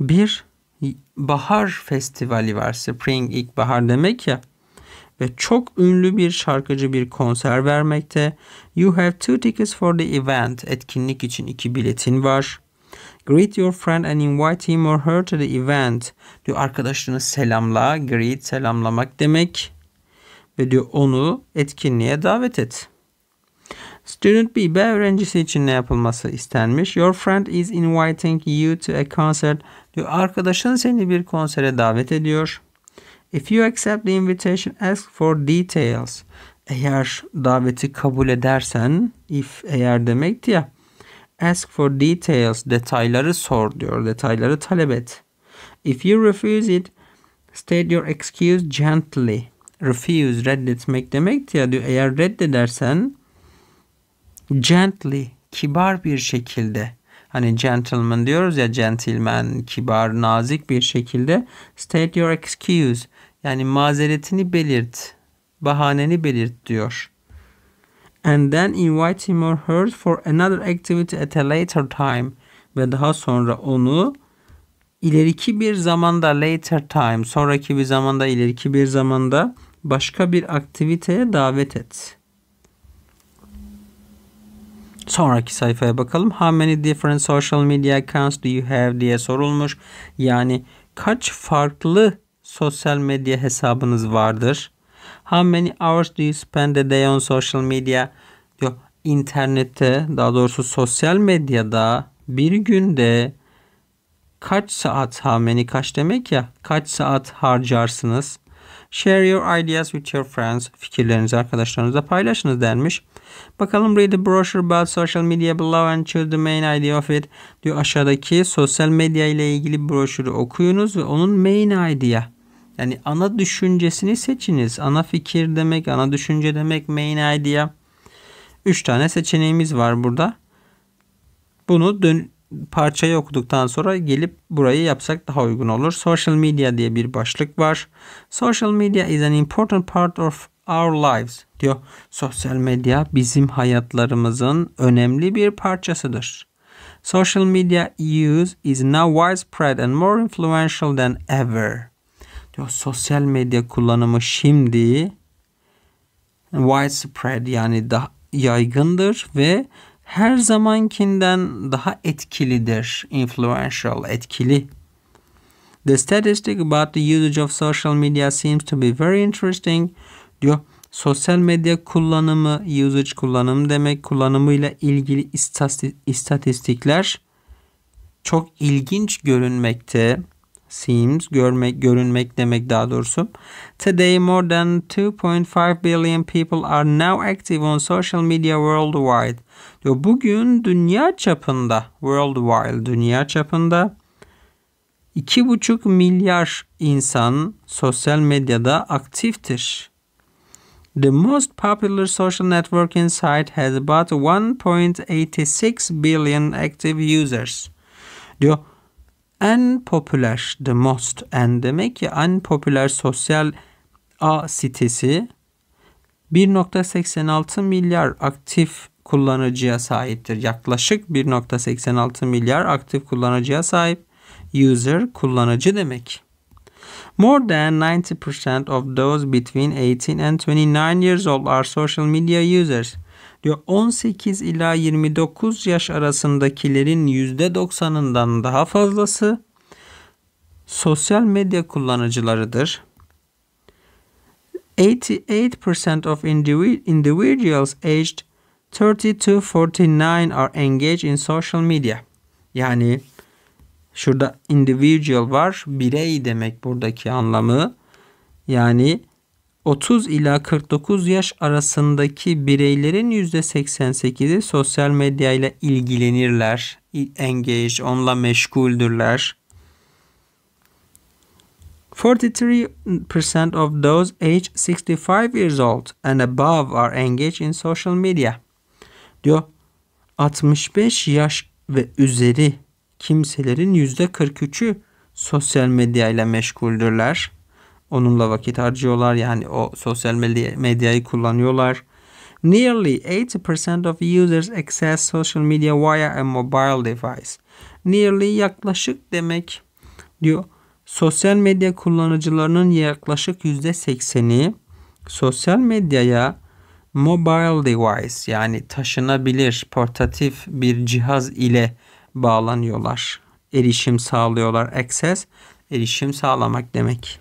bir bahar festivali var. Spring ilkbahar demek ya. Ve çok ünlü bir şarkıcı bir konser vermekte. You have two tickets for the event. Etkinlik için iki biletin var. Greet your friend and invite him or her to the event. Diyor arkadaşını selamla. Greet selamlamak demek. Ve diyor onu etkinliğe davet et. Student B, B öğrencisi için ne yapılması istenmiş? Your friend is inviting you to a concert. Diyor arkadaşın seni bir konsere davet ediyor. If you accept the invitation, ask for details. Eğer daveti kabul edersen, if eğer demekti ya, ask for details, detayları sor diyor, detayları talep et. If you refuse it, state your excuse gently. Refuse, reddetmek demekti ya diyor, eğer reddedersen, gently, kibar bir şekilde, hani gentleman diyoruz ya gentleman, kibar, nazik bir şekilde state your excuse, yani mazeretini belirt, bahaneni belirt diyor. And then invite him or her for another activity at a later time. Ve daha sonra onu ileriki bir zamanda later time, sonraki bir zamanda, ileriki bir zamanda başka bir aktiviteye davet et. Sonraki sayfaya bakalım. How many different social media accounts do you have diye sorulmuş. Yani kaç farklı sosyal medya hesabınız vardır? How many hours do you spend a day on social media? Diyor internette daha doğrusu sosyal medyada bir günde kaç saat how many kaç demek ya kaç saat harcarsınız? Share your ideas with your friends. Fikirlerinizi arkadaşlarınızla paylaşınız denmiş. Bakalım read the brochure about social media below and choose the main idea of it. Diyor aşağıdaki sosyal medya ile ilgili broşürü okuyunuz ve onun main idea yani ana düşüncesini seçiniz. Ana fikir demek, ana düşünce demek, main idea. Üç tane seçeneğimiz var burada. Bunu dön parçayı okuduktan sonra gelip burayı yapsak daha uygun olur. Social media diye bir başlık var. Social media is an important part of our lives diyor. Sosyal medya bizim hayatlarımızın önemli bir parçasıdır. Social media use is now widespread and more influential than ever. Diyor sosyal medya kullanımı şimdi widespread yani daha yaygındır ve her zamankinden daha etkilidir. Influential, etkili. The statistic about the usage of social media seems to be very interesting. Diyor sosyal medya kullanımı, usage kullanım demek kullanımıyla ilgili istatistikler çok ilginç görünmekte. Seems görmek, görünmek demek daha doğrusu. Today more than 2.5 billion people are now active on social media worldwide. Diyor, bugün dünya çapında, worldwide dünya çapında 2,5 milyar insan sosyal medyada aktiftir. The most popular social networking site has about 1.86 billion active users. Diyor en popüler, the most, en demek ki en popüler sosyal ağ sitesi 1.86 milyar aktif kullanıcıya sahiptir. Yaklaşık 1.86 milyar aktif kullanıcıya sahip. User kullanıcı demek. More than 90% of those between 18 and 29 years old are social media users. Diyor 18 ila 29 yaş arasındakilerin %90'ından daha fazlası sosyal medya kullanıcılarıdır. 88% of individuals aged 30 to 49 are engaged in social media. Yani şurada individual var. Birey demek buradaki anlamı. Yani 30 ila 49 yaş arasındaki bireylerin %88'i sosyal medya ile ilgilenirler. Engage, onunla meşguldürler. 43% of those aged 65 years old and above are engaged in social media. Diyor 65 yaş ve üzeri kimselerin %43'ü sosyal medya ile meşguldürler. Onunla vakit harcıyorlar yani o sosyal medya, medyayı kullanıyorlar. Nearly 80% of users access social media via a mobile device. Nearly yaklaşık demek diyor. Sosyal medya kullanıcılarının yaklaşık %80'i sosyal medyaya mobile device yani taşınabilir portatif bir cihaz ile bağlanıyorlar. Erişim sağlıyorlar. Access erişim sağlamak demek.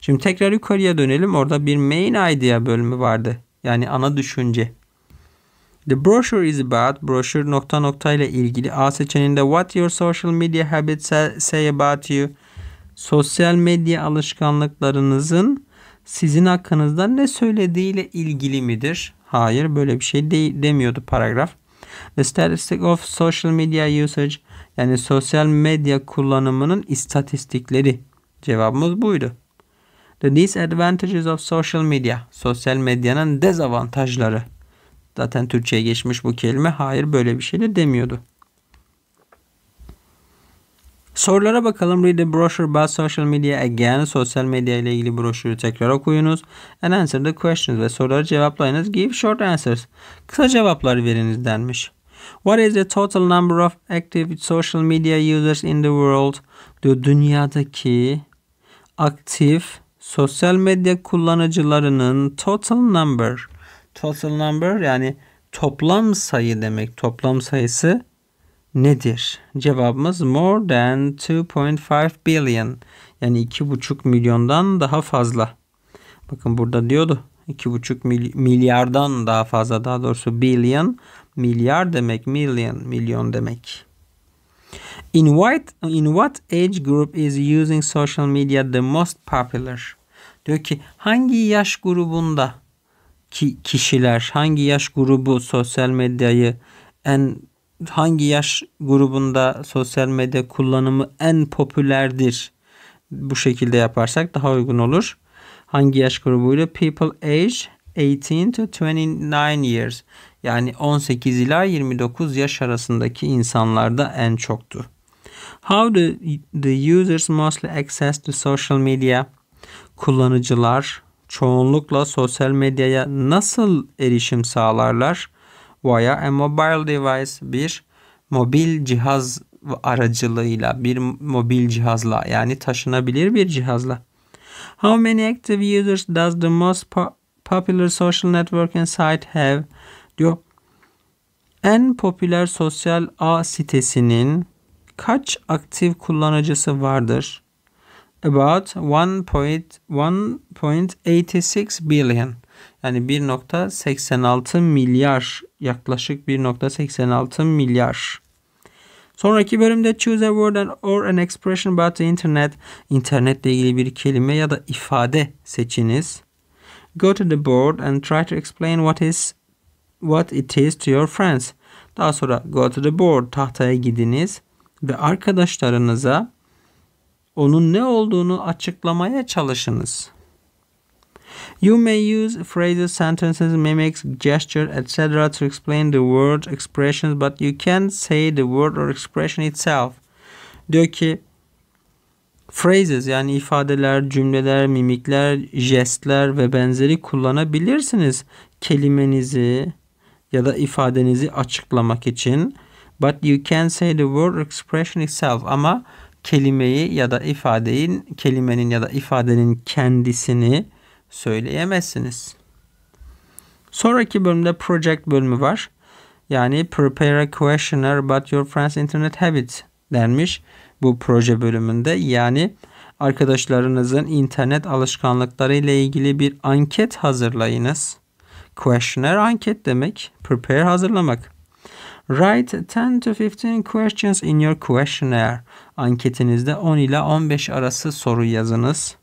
Şimdi tekrar yukarıya dönelim. Orada bir main idea bölümü vardı. Yani ana düşünce. The brochure is about brochure nokta nokta ile ilgili A seçeneğinde what your social media habits say about you sosyal medya alışkanlıklarınızın sizin hakkınızda ne söylediğiyle ilgili midir? Hayır böyle bir şey de demiyordu paragraf. The statistic of social media usage yani sosyal medya kullanımının istatistikleri. Cevabımız buydu. The disadvantages of social media. Sosyal medyanın dezavantajları. Zaten Türkçe'ye geçmiş bu kelime. Hayır böyle bir şey de demiyordu. Sorulara bakalım. Read the brochure about social media again. Sosyal medya ile ilgili broşürü tekrar okuyunuz. And answer the questions ve soruları cevaplayınız. Give short answers. Kısa cevaplar veriniz denmiş. What is the total number of active social media users in the world? Diyor dünyadaki aktif sosyal medya kullanıcılarının total number. Total number yani toplam sayı demek. Toplam sayısı nedir? Cevabımız more than 2.5 billion. Yani 2,5 milyondan daha fazla. Bakın burada diyordu. 2,5 milyardan daha fazla daha doğrusu billion milyar demek million milyon demek. In what in what age group is using social media the most popular? Diyor ki hangi yaş grubunda ki kişiler hangi yaş grubu sosyal medyayı en hangi yaş grubunda sosyal medya kullanımı en popülerdir? Bu şekilde yaparsak daha uygun olur. Hangi yaş grubuyla? People age 18 to 29 years. Yani 18 ila 29 yaş arasındaki insanlarda en çoktu. How do the users mostly access to social media? Kullanıcılar çoğunlukla sosyal medyaya nasıl erişim sağlarlar? Via a mobile device. Bir mobil cihaz aracılığıyla, bir mobil cihazla yani taşınabilir bir cihazla. How many active users does the most po popular social networking site have? Diyor. En popüler sosyal ağ sitesinin kaç aktif kullanıcısı vardır? About 1.86 billion. Yani 1.86 milyar yaklaşık 1.86 milyar. Sonraki bölümde choose a word or an expression about the internet. İnternetle ilgili bir kelime ya da ifade seçiniz. Go to the board and try to explain what is what it is to your friends. Daha sonra go to the board tahtaya gidiniz ve arkadaşlarınıza onun ne olduğunu açıklamaya çalışınız. You may use phrases, sentences, mimics, gesture, etc. to explain the words, expressions, but you can't say the word or expression itself. Diyor ki phrases yani ifadeler, cümleler, mimikler, jestler ve benzeri kullanabilirsiniz kelimenizi ya da ifadenizi açıklamak için. But you can't say the word or expression itself. Ama kelimeyi ya da ifadeyin, kelimenin ya da ifadenin kendisini söyleyemezsiniz. Sonraki bölümde project bölümü var. Yani prepare a questionnaire about your friend's internet habits denmiş bu proje bölümünde. Yani arkadaşlarınızın internet alışkanlıkları ile ilgili bir anket hazırlayınız. Questionnaire anket demek. Prepare hazırlamak. Write 10 to 15 questions in your questionnaire. Anketinizde 10 ila 15 arası soru yazınız.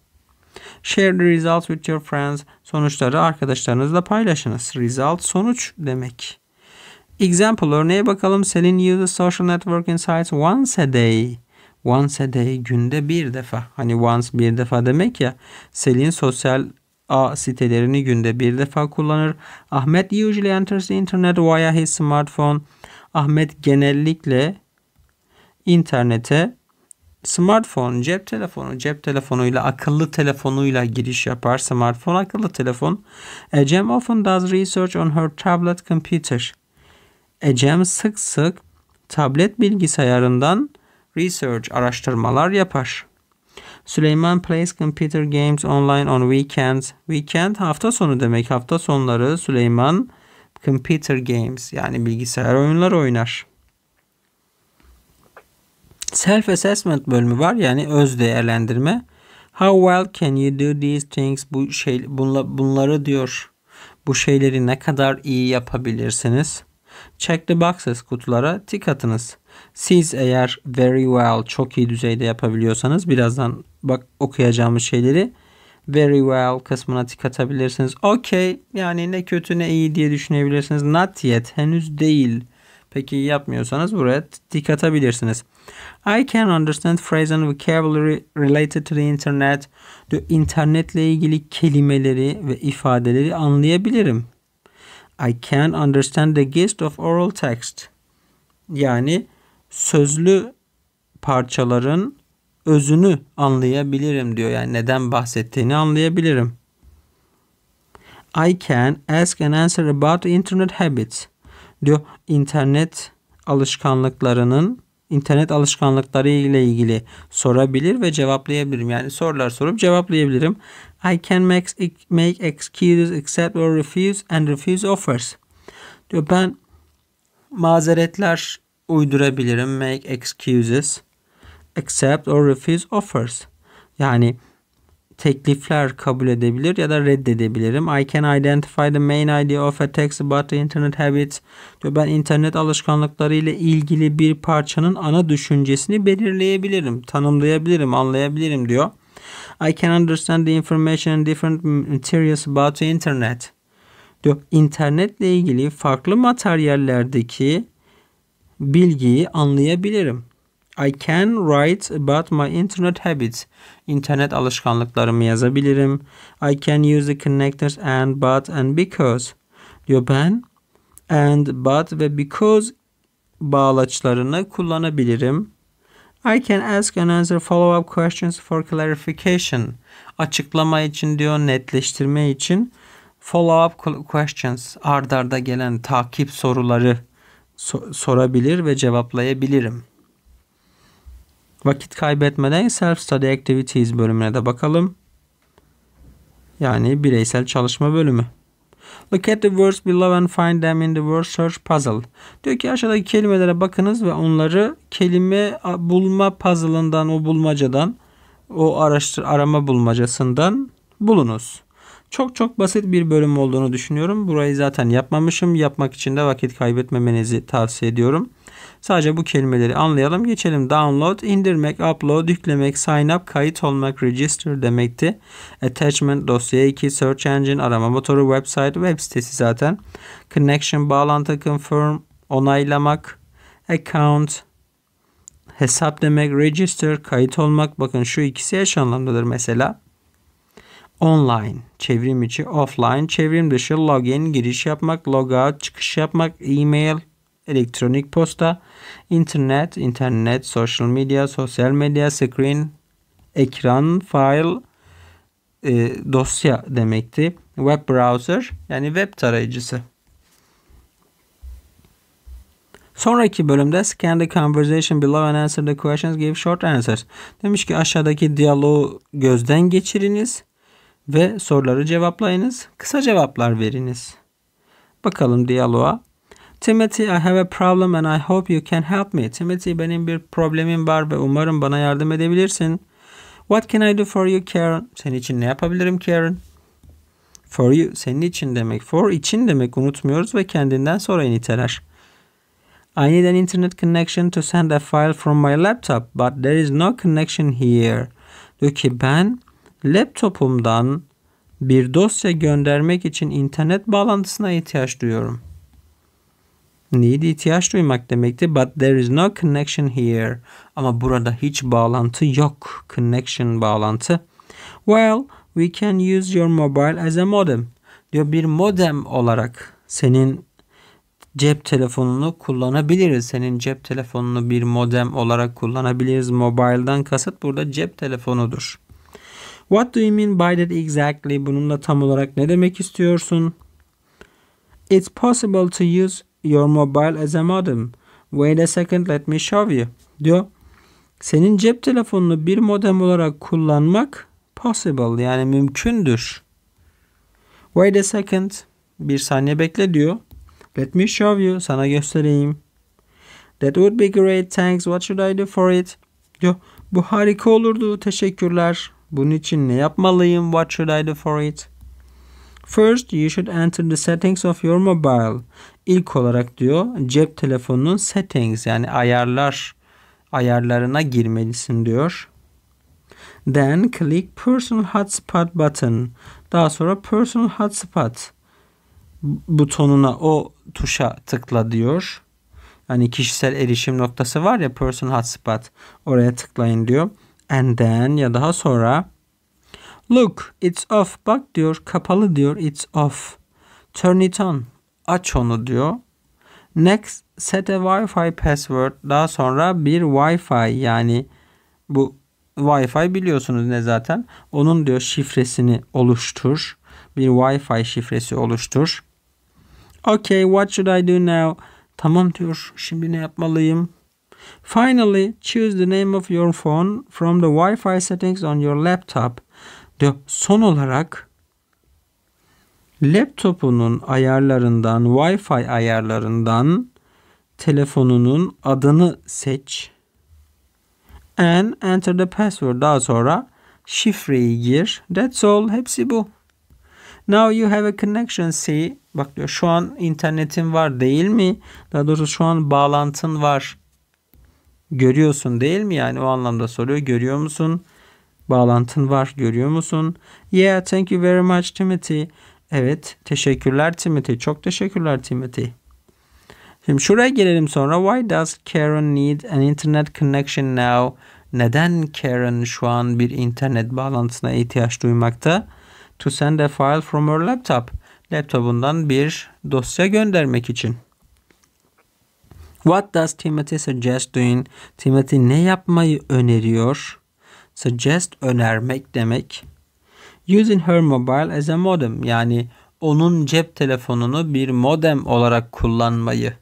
Share the results with your friends. Sonuçları arkadaşlarınızla paylaşınız. Result sonuç demek. Example örneğe bakalım. Selin uses social networking sites once a day. Once a day günde bir defa. Hani once bir defa demek ya. Selin sosyal ağ sitelerini günde bir defa kullanır. Ahmet usually enters the internet via his smartphone. Ahmet genellikle internete smartphone, cep telefonu, cep telefonuyla, akıllı telefonuyla giriş yapar. Smartphone, akıllı telefon. Ecem often does research on her tablet computer. Ecem sık sık tablet bilgisayarından research, araştırmalar yapar. Süleyman plays computer games online on weekends. Weekend hafta sonu demek. Hafta sonları Süleyman computer games yani bilgisayar oyunları oynar. Self assessment bölümü var yani öz değerlendirme. How well can you do these things? Bu şey bunla, bunları diyor. Bu şeyleri ne kadar iyi yapabilirsiniz? Check the boxes kutulara tik atınız. Siz eğer very well çok iyi düzeyde yapabiliyorsanız birazdan bak okuyacağımız şeyleri very well kısmına tik atabilirsiniz. Okay yani ne kötü ne iyi diye düşünebilirsiniz. Not yet henüz değil. Peki yapmıyorsanız buraya tik atabilirsiniz. I can understand phrase and vocabulary related to the internet. Diyor, internetle ilgili kelimeleri ve ifadeleri anlayabilirim. I can understand the gist of oral text. Yani sözlü parçaların özünü anlayabilirim diyor. Yani neden bahsettiğini anlayabilirim. I can ask and answer about internet habits. Diyor internet alışkanlıklarının internet alışkanlıkları ile ilgili sorabilir ve cevaplayabilirim. Yani sorular sorup cevaplayabilirim. I can make, make excuses, accept or refuse and refuse offers. Diyor ben mazeretler uydurabilirim. Make excuses, accept or refuse offers. Yani teklifler kabul edebilir ya da reddedebilirim. I can identify the main idea of a text about the internet habits. Diyor ben internet alışkanlıkları ile ilgili bir parçanın ana düşüncesini belirleyebilirim, tanımlayabilirim, anlayabilirim diyor. I can understand the information in different materials about the internet. Diyor internetle ilgili farklı materyallerdeki bilgiyi anlayabilirim. I can write about my internet habits. İnternet alışkanlıklarımı yazabilirim. I can use the connectors and, but and because. Diyor ben and, but ve because bağlaçlarını kullanabilirim. I can ask and answer follow-up questions for clarification. Açıklama için diyor, netleştirme için follow-up questions ardarda gelen takip soruları so- sorabilir ve cevaplayabilirim. Vakit kaybetmeden self-study activities bölümüne de bakalım. Yani bireysel çalışma bölümü. Look at the words below and find them in the word search puzzle. Diyor ki aşağıdaki kelimelere bakınız ve onları kelime bulma puzzle'ından, o bulmacadan, o araştır arama bulmacasından bulunuz. Çok çok basit bir bölüm olduğunu düşünüyorum. Burayı zaten yapmamışım. Yapmak için de vakit kaybetmemenizi tavsiye ediyorum. Sadece bu kelimeleri anlayalım. Geçelim. Download, indirmek, upload, yüklemek, sign up, kayıt olmak, register demekti. Attachment, dosya 2, search engine, arama motoru, website, web sitesi zaten. Connection, bağlantı, confirm, onaylamak, account, hesap demek, register, kayıt olmak. Bakın şu ikisi eş anlamdadır mesela. Online, çevrim içi, offline, çevrim dışı, login, giriş yapmak, logout, çıkış yapmak, e-mail, elektronik posta, internet, internet, social media, sosyal medya, screen, ekran, file, e, dosya demekti. Web browser yani web tarayıcısı. Sonraki bölümde scan the conversation below and answer the questions, give short answers. Demiş ki aşağıdaki diyaloğu gözden geçiriniz ve soruları cevaplayınız. Kısa cevaplar veriniz. Bakalım diyaloğa. Timothy, I have a problem and I hope you can help me. Timothy, benim bir problemim var ve umarım bana yardım edebilirsin. What can I do for you, Karen? Senin için ne yapabilirim, Karen? For you, senin için demek. For için demek unutmuyoruz ve kendinden sonra niteler. I need an internet connection to send a file from my laptop, but there is no connection here. Diyor ki ben laptopumdan bir dosya göndermek için internet bağlantısına ihtiyaç duyuyorum. Need ihtiyaç duymak demekti. But there is no connection here. Ama burada hiç bağlantı yok. Connection bağlantı. Well, we can use your mobile as a modem. Diyor bir modem olarak senin cep telefonunu kullanabiliriz. Senin cep telefonunu bir modem olarak kullanabiliriz. Mobile'dan kasıt burada cep telefonudur. What do you mean by that exactly? Bununla tam olarak ne demek istiyorsun? It's possible to use your mobile as a modem. Wait a second let me show you. Diyor. Senin cep telefonunu bir modem olarak kullanmak possible yani mümkündür. Wait a second. Bir saniye bekle diyor. Let me show you. Sana göstereyim. That would be great. Thanks. What should I do for it? Diyor. Bu harika olurdu. Teşekkürler. Bunun için ne yapmalıyım? What should I do for it? First, you should enter the settings of your mobile. İlk olarak diyor cep telefonunun settings yani ayarlar ayarlarına girmelisin diyor. Then click personal hotspot button. Daha sonra personal hotspot butonuna o tuşa tıkla diyor. Yani kişisel erişim noktası var ya personal hotspot oraya tıklayın diyor. And then ya daha sonra look it's off bak diyor kapalı diyor it's off. Turn it on aç onu diyor. Next set a Wi-Fi password. Daha sonra bir Wi-Fi yani bu Wi-Fi biliyorsunuz ne zaten. Onun diyor şifresini oluştur. Bir Wi-Fi şifresi oluştur. Okay, what should I do now? Tamam diyor. Şimdi ne yapmalıyım? Finally, choose the name of your phone from the Wi-Fi settings on your laptop. Diyor. Son olarak laptopunun ayarlarından, Wi-Fi ayarlarından telefonunun adını seç. And enter the password. Daha sonra şifreyi gir. That's all. Hepsi bu. Now you have a connection. See. Bak diyor şu an internetin var değil mi? Daha doğrusu şu an bağlantın var. Görüyorsun değil mi? Yani o anlamda soruyor. Görüyor musun? Bağlantın var. Görüyor musun? Yeah, thank you very much Timothy. Evet, teşekkürler Timothy. Çok teşekkürler Timothy. Şimdi şuraya gelelim sonra. Why does Karen need an internet connection now? Neden Karen şu an bir internet bağlantısına ihtiyaç duymakta? To send a file from her laptop. Laptopundan bir dosya göndermek için. What does Timothy suggest doing? Timothy ne yapmayı öneriyor? Suggest önermek demek. Using her mobile as a modem yani onun cep telefonunu bir modem olarak kullanmayı.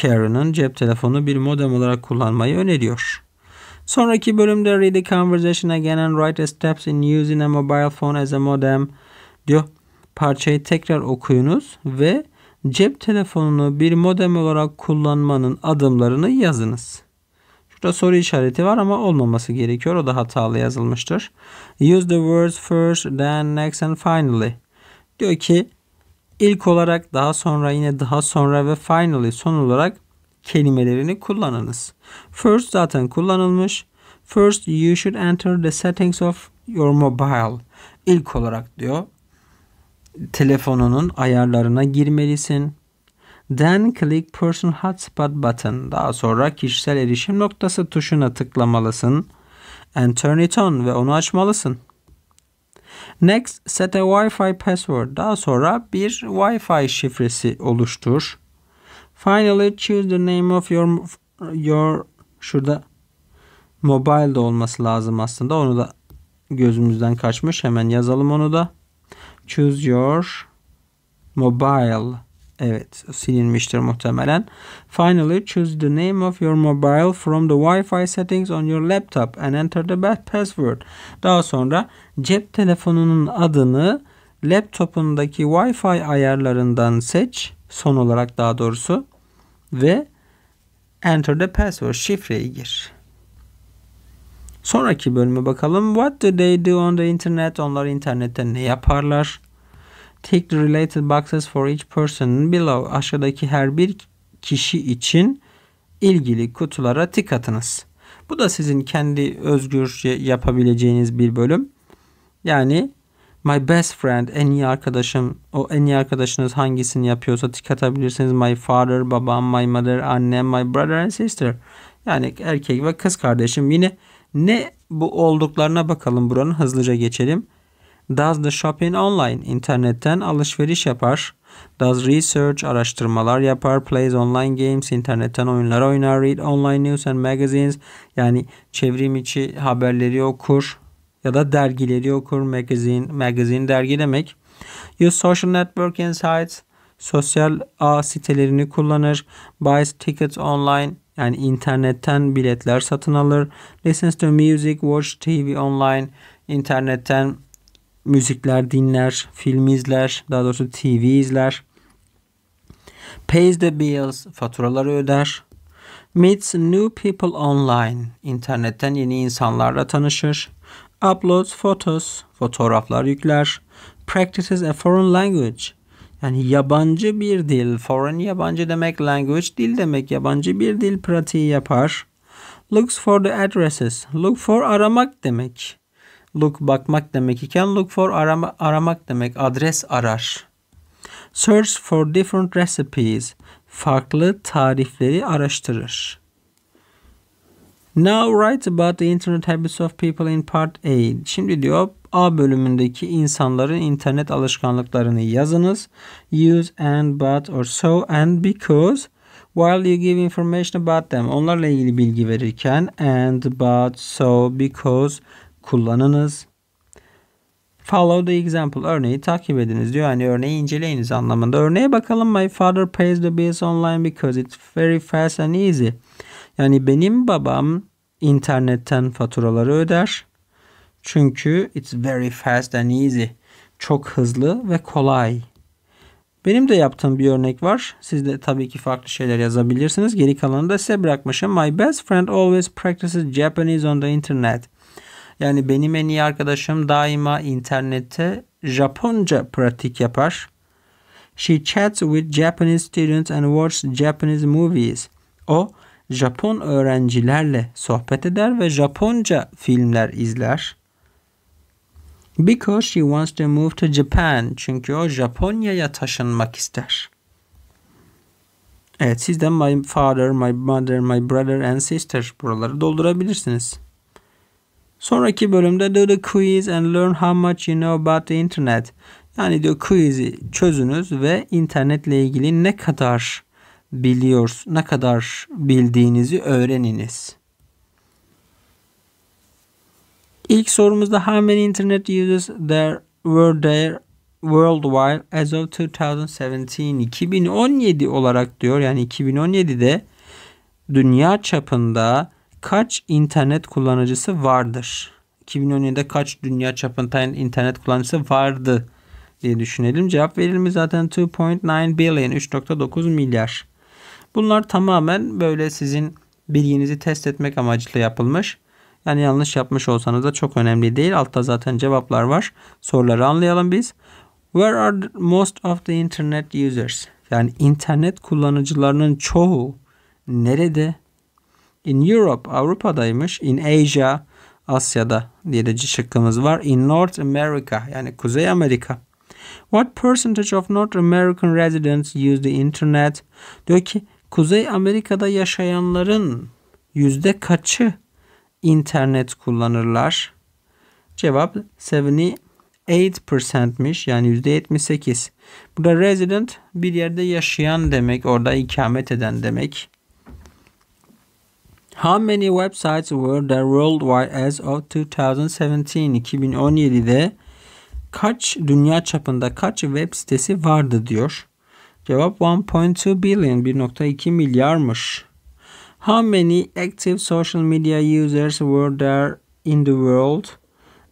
Karen'ın cep telefonu bir modem olarak kullanmayı öneriyor. Sonraki bölümde read the conversation again and write the steps in using a mobile phone as a modem diyor. Parçayı tekrar okuyunuz ve cep telefonunu bir modem olarak kullanmanın adımlarını yazınız. Şurada soru işareti var ama olmaması gerekiyor. O da hatalı yazılmıştır. Use the words first, then, next and finally. Diyor ki ilk olarak daha sonra yine daha sonra ve finally son olarak kelimelerini kullanınız. First zaten kullanılmış. First you should enter the settings of your mobile. İlk olarak diyor telefonunun ayarlarına girmelisin. Then click Personal Hotspot button. Daha sonra kişisel erişim noktası tuşuna tıklamalısın. And turn it on ve onu açmalısın. Next, set a Wi-Fi password. Daha sonra bir Wi-Fi şifresi oluştur. Finally, choose the name of your your şurada mobile de olması lazım aslında. Onu da gözümüzden kaçmış. Hemen yazalım onu da. Choose your mobile. Evet silinmiştir muhtemelen. Finally choose the name of your mobile from the Wi-Fi settings on your laptop and enter the password. Daha sonra cep telefonunun adını laptopundaki Wi-Fi ayarlarından seç. Son olarak daha doğrusu. Ve enter the password. Şifreyi gir. Sonraki bölüme bakalım. What do they do on the internet? Onlar internette ne yaparlar? The related boxes for each person below. Aşağıdaki her bir kişi için ilgili kutulara tik atınız. Bu da sizin kendi özgürce yapabileceğiniz bir bölüm. Yani my best friend en iyi arkadaşım o en iyi arkadaşınız hangisini yapıyorsa tik atabilirsiniz. My father, babam, my mother, annem, my brother and sister. Yani erkek ve kız kardeşim yine ne bu olduklarına bakalım buranın hızlıca geçelim. Does the shopping online? internetten alışveriş yapar. Does research araştırmalar yapar. Plays online games internetten oyunlar oynar. Read online news and magazines yani çevrim içi haberleri okur ya da dergileri okur. Magazine, magazine dergi demek. Use social networking sites sosyal ağ sitelerini kullanır. Buys tickets online yani internetten biletler satın alır. Listens to music, watch TV online. internetten müzikler dinler, film izler, daha doğrusu TV izler. Pays the bills, faturaları öder. Meets new people online, internetten yeni insanlarla tanışır. Uploads photos, fotoğraflar yükler. Practices a foreign language, yani yabancı bir dil, foreign yabancı demek, language dil demek, yabancı bir dil pratiği yapar. Looks for the addresses, look for aramak demek. Look bakmak demek iken look for arama, aramak demek. Adres arar. Search for different recipes. Farklı tarifleri araştırır. Now write about the internet habits of people in part A. Şimdi diyor A bölümündeki insanların internet alışkanlıklarını yazınız. Use and but or so and because while you give information about them. Onlarla ilgili bilgi verirken and but so because kullanınız. Follow the example. Örneği takip ediniz diyor. Yani örneği inceleyiniz anlamında. Örneğe bakalım. My father pays the bills online because it's very fast and easy. Yani benim babam internetten faturaları öder. Çünkü it's very fast and easy. Çok hızlı ve kolay. Benim de yaptığım bir örnek var. Siz de tabii ki farklı şeyler yazabilirsiniz. Geri kalanını da size bırakmışım. My best friend always practices Japanese on the internet. Yani benim en iyi arkadaşım daima internette Japonca pratik yapar. She chats with Japanese students and watches Japanese movies. O Japon öğrencilerle sohbet eder ve Japonca filmler izler. Because she wants to move to Japan. Çünkü o Japonya'ya taşınmak ister. Evet siz de my father, my mother, my brother and sister buraları doldurabilirsiniz. Sonraki bölümde do the quiz and learn how much you know about the internet. Yani diyor quiz'i çözünüz ve internetle ilgili ne kadar biliyoruz, ne kadar bildiğinizi öğreniniz. İlk sorumuzda how many internet users there were there worldwide as of 2017 2017 olarak diyor yani 2017'de dünya çapında kaç internet kullanıcısı vardır? 2017'de kaç dünya çapında internet kullanıcısı vardı diye düşünelim. Cevap verilmiş zaten 2.9 billion 3.9 milyar. Bunlar tamamen böyle sizin bilginizi test etmek amacıyla yapılmış. Yani yanlış yapmış olsanız da çok önemli değil. Altta zaten cevaplar var. Soruları anlayalım biz. Where are most of the internet users? Yani internet kullanıcılarının çoğu nerede? In Europe, Avrupa'daymış. In Asia, Asya'da diye de şıkkımız var. In North America, yani Kuzey Amerika. What percentage of North American residents use the internet? Diyor ki Kuzey Amerika'da yaşayanların yüzde kaçı internet kullanırlar? Cevap 78%'miş yani yüzde 78. Burada resident bir yerde yaşayan demek, orada ikamet eden demek. How many websites were there worldwide as of 2017? 2017'de kaç dünya çapında kaç web sitesi vardı diyor. Cevap 1.2 billion 1.2 milyarmış. How many active social media users were there in the world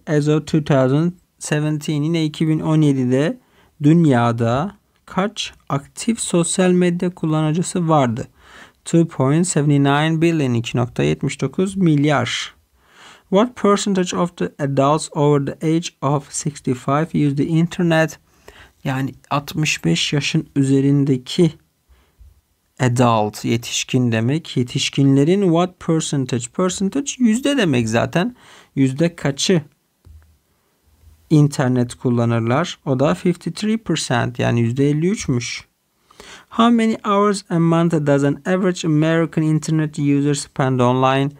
as of 2017? Yine 2017'de dünyada kaç aktif sosyal medya kullanıcısı vardı? 2.79 billion 2.79 milyar. What percentage of the adults over the age of 65 use the internet? Yani 65 yaşın üzerindeki adult yetişkin demek. Yetişkinlerin what percentage? Percentage yüzde demek zaten. Yüzde kaçı internet kullanırlar? O da 53% yani yüzde 53'müş. How many hours a month does an average American internet user spend online?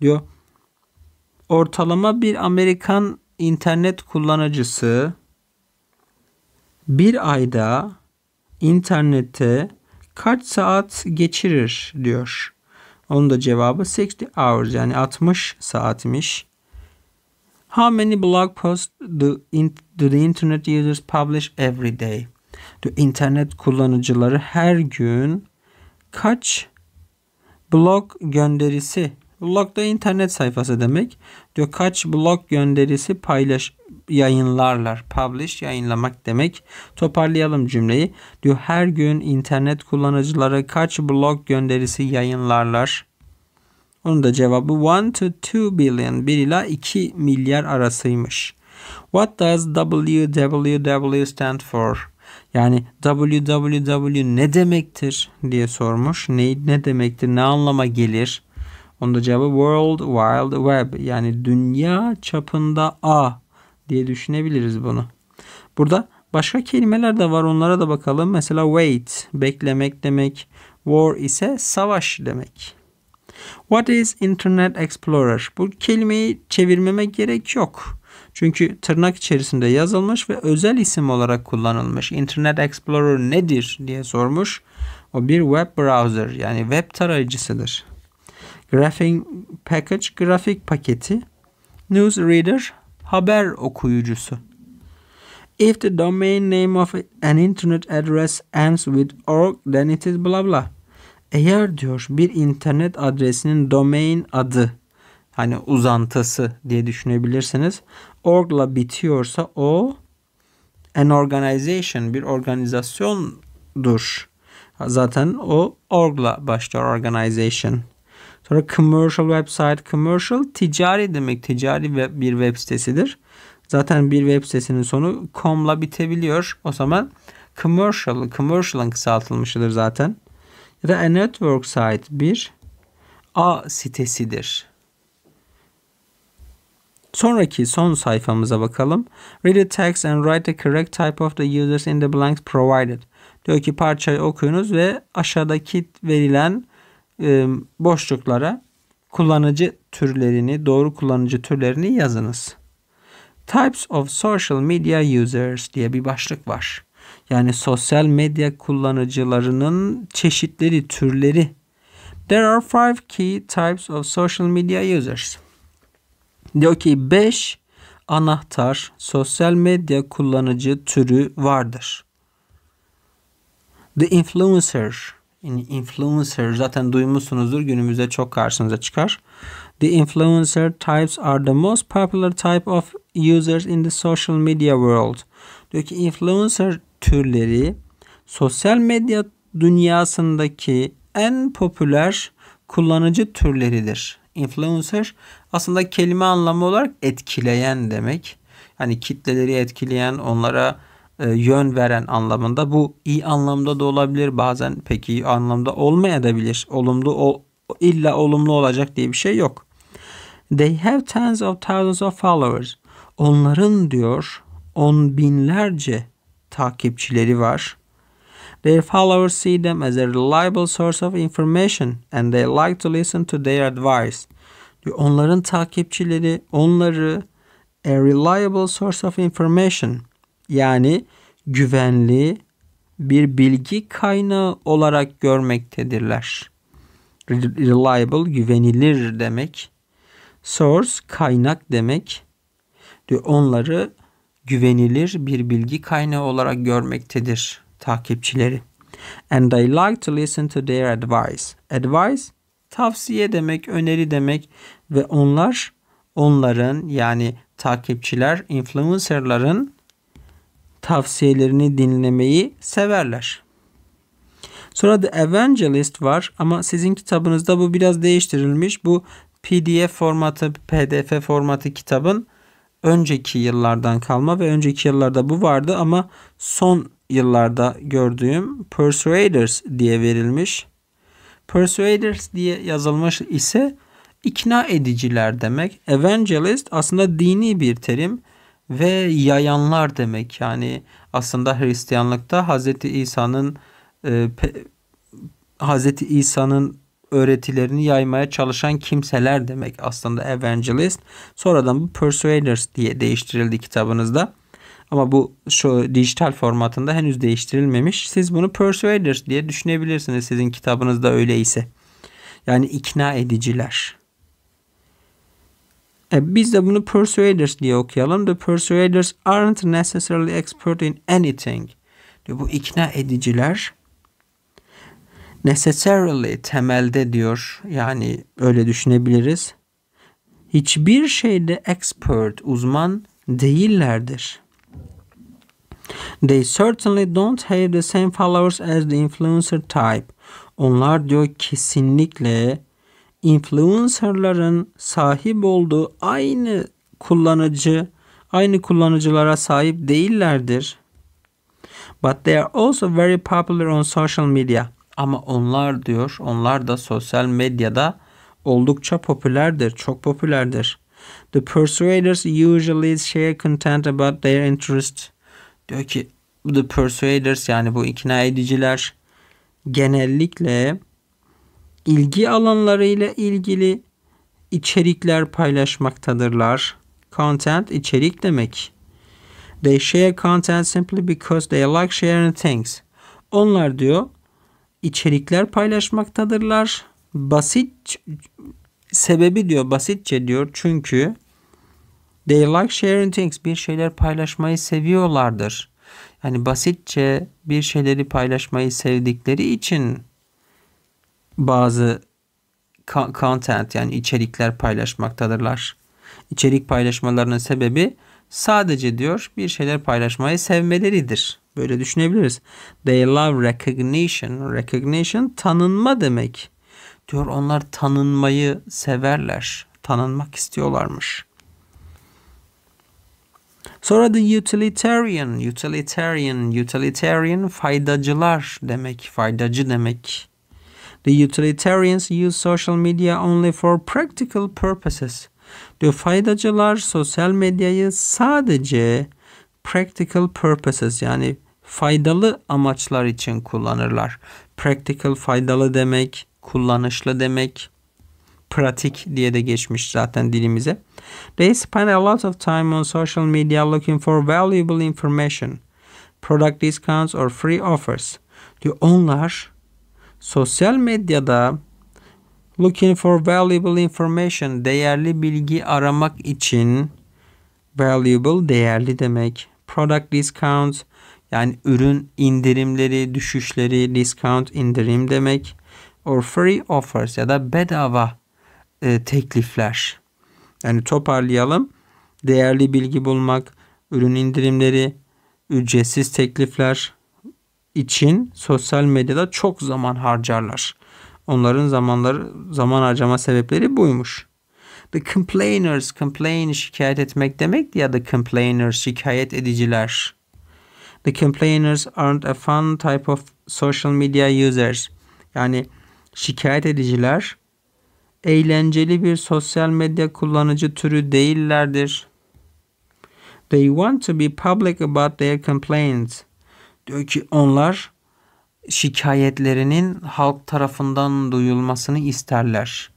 diyor. Ortalama bir Amerikan internet kullanıcısı bir ayda internette kaç saat geçirir diyor. Onun da cevabı 60 hours yani 60 saatmiş. How many blog posts do, in, do the internet users publish every day? Diyor, internet kullanıcıları her gün kaç blog gönderisi blog da internet sayfası demek. Diyor kaç blog gönderisi paylaş yayınlarlar. Publish yayınlamak demek. Toparlayalım cümleyi. Diyor her gün internet kullanıcıları kaç blog gönderisi yayınlarlar. Onun da cevabı 1 to 2 billion 1 ila 2 milyar arasıymış. What does www stand for? Yani www ne demektir diye sormuş. Ne, ne demektir? Ne anlama gelir? Onun da cevabı World Wide Web yani dünya çapında A diye düşünebiliriz bunu. Burada başka kelimeler de var onlara da bakalım. Mesela wait beklemek demek. War ise savaş demek. What is Internet Explorer? Bu kelimeyi çevirmeme gerek yok. Çünkü tırnak içerisinde yazılmış ve özel isim olarak kullanılmış. Internet Explorer nedir diye sormuş. O bir web browser yani web tarayıcısıdır. Graphing Package grafik paketi. Newsreader haber okuyucusu. If the domain name of an internet address ends with org then it is blah blah. Eğer diyor bir internet adresinin domain adı hani uzantısı diye düşünebilirsiniz. Org'la bitiyorsa o an organization bir organizasyondur. Zaten o org'la başlıyor organization. Sonra commercial website. Commercial ticari demek. Ticari bir web sitesidir. Zaten bir web sitesinin sonu com'la bitebiliyor. O zaman commercial, commercial'ın kısaltılmışıdır zaten. Ya da a network site bir A sitesidir. Sonraki son sayfamıza bakalım. Read the text and write the correct type of the users in the blanks provided. Diyor ki parçayı okuyunuz ve aşağıdaki verilen e, boşluklara kullanıcı türlerini, doğru kullanıcı türlerini yazınız. Types of social media users diye bir başlık var. Yani sosyal medya kullanıcılarının çeşitleri, türleri. There are five key types of social media users. Diyor ki 5 anahtar sosyal medya kullanıcı türü vardır. The influencer. Yani influencer zaten duymuşsunuzdur günümüzde çok karşınıza çıkar. The influencer types are the most popular type of users in the social media world. Diyor ki influencer türleri sosyal medya dünyasındaki en popüler kullanıcı türleridir. Influencer aslında kelime anlamı olarak etkileyen demek. Yani kitleleri etkileyen, onlara e, yön veren anlamında. Bu iyi anlamda da olabilir. Bazen pek iyi anlamda olmayabilir. Olumlu ol, illa olumlu olacak diye bir şey yok. They have tens of thousands of followers. Onların diyor on binlerce takipçileri var. Their followers see them as a reliable source of information and they like to listen to their advice. Diyor, onların takipçileri onları a reliable source of information yani güvenli bir bilgi kaynağı olarak görmektedirler. Reliable güvenilir demek. Source kaynak demek. Diyor onları güvenilir bir bilgi kaynağı olarak görmektedir takipçileri. And they like to listen to their advice. Advice tavsiye demek, öneri demek ve onlar onların yani takipçiler, influencerların tavsiyelerini dinlemeyi severler. Sonra The Evangelist var ama sizin kitabınızda bu biraz değiştirilmiş. Bu PDF formatı, PDF formatı kitabın önceki yıllardan kalma ve önceki yıllarda bu vardı ama son yıllarda gördüğüm Persuaders diye verilmiş. Persuaders diye yazılmış ise ikna ediciler demek. Evangelist aslında dini bir terim ve yayanlar demek. Yani aslında Hristiyanlıkta Hz. İsa'nın e, Hz. İsa'nın öğretilerini yaymaya çalışan kimseler demek aslında evangelist. Sonradan bu persuaders diye değiştirildi kitabınızda. Ama bu şu dijital formatında henüz değiştirilmemiş. Siz bunu persuaders diye düşünebilirsiniz sizin kitabınızda öyleyse. Yani ikna ediciler. E, biz de bunu persuaders diye okuyalım. The persuaders aren't necessarily expert in anything. Bu ikna ediciler necessarily temelde diyor. Yani öyle düşünebiliriz. Hiçbir şeyde expert, uzman değillerdir. They certainly don't have the same followers as the influencer type. Onlar diyor kesinlikle influencerların sahip olduğu aynı kullanıcı, aynı kullanıcılara sahip değillerdir. But they are also very popular on social media. Ama onlar diyor, onlar da sosyal medyada oldukça popülerdir, çok popülerdir. The persuaders usually share content about their interest. Diyor ki the persuaders yani bu ikna ediciler genellikle ilgi alanlarıyla ilgili içerikler paylaşmaktadırlar. Content içerik demek. They share content simply because they like sharing things. Onlar diyor içerikler paylaşmaktadırlar. Basit sebebi diyor basitçe diyor çünkü they like sharing things bir şeyler paylaşmayı seviyorlardır. Yani basitçe bir şeyleri paylaşmayı sevdikleri için bazı content yani içerikler paylaşmaktadırlar. İçerik paylaşmalarının sebebi sadece diyor bir şeyler paylaşmayı sevmeleridir. Böyle düşünebiliriz. They love recognition. Recognition tanınma demek. Diyor onlar tanınmayı severler. Tanınmak istiyorlarmış. Sonra the utilitarian, utilitarian, utilitarian faydacılar demek, faydacı demek. The utilitarians use social media only for practical purposes. Diyor faydacılar sosyal medyayı sadece practical purposes yani faydalı amaçlar için kullanırlar. Practical faydalı demek, kullanışlı demek, pratik diye de geçmiş zaten dilimize. They spend a lot of time on social media looking for valuable information, product discounts or free offers. Diyor onlar sosyal medyada looking for valuable information, değerli bilgi aramak için valuable değerli demek. Product discounts yani ürün indirimleri, düşüşleri, discount indirim demek. Or free offers ya da bedava e, teklifler. Yani toparlayalım. Değerli bilgi bulmak, ürün indirimleri, ücretsiz teklifler için sosyal medyada çok zaman harcarlar. Onların zamanları zaman harcama sebepleri buymuş. The complainers, complain şikayet etmek demek ya the complainers şikayet ediciler. The complainers aren't a fun type of social media users. Yani şikayet ediciler eğlenceli bir sosyal medya kullanıcı türü değillerdir. They want to be public about their complaints. Diyor ki onlar şikayetlerinin halk tarafından duyulmasını isterler.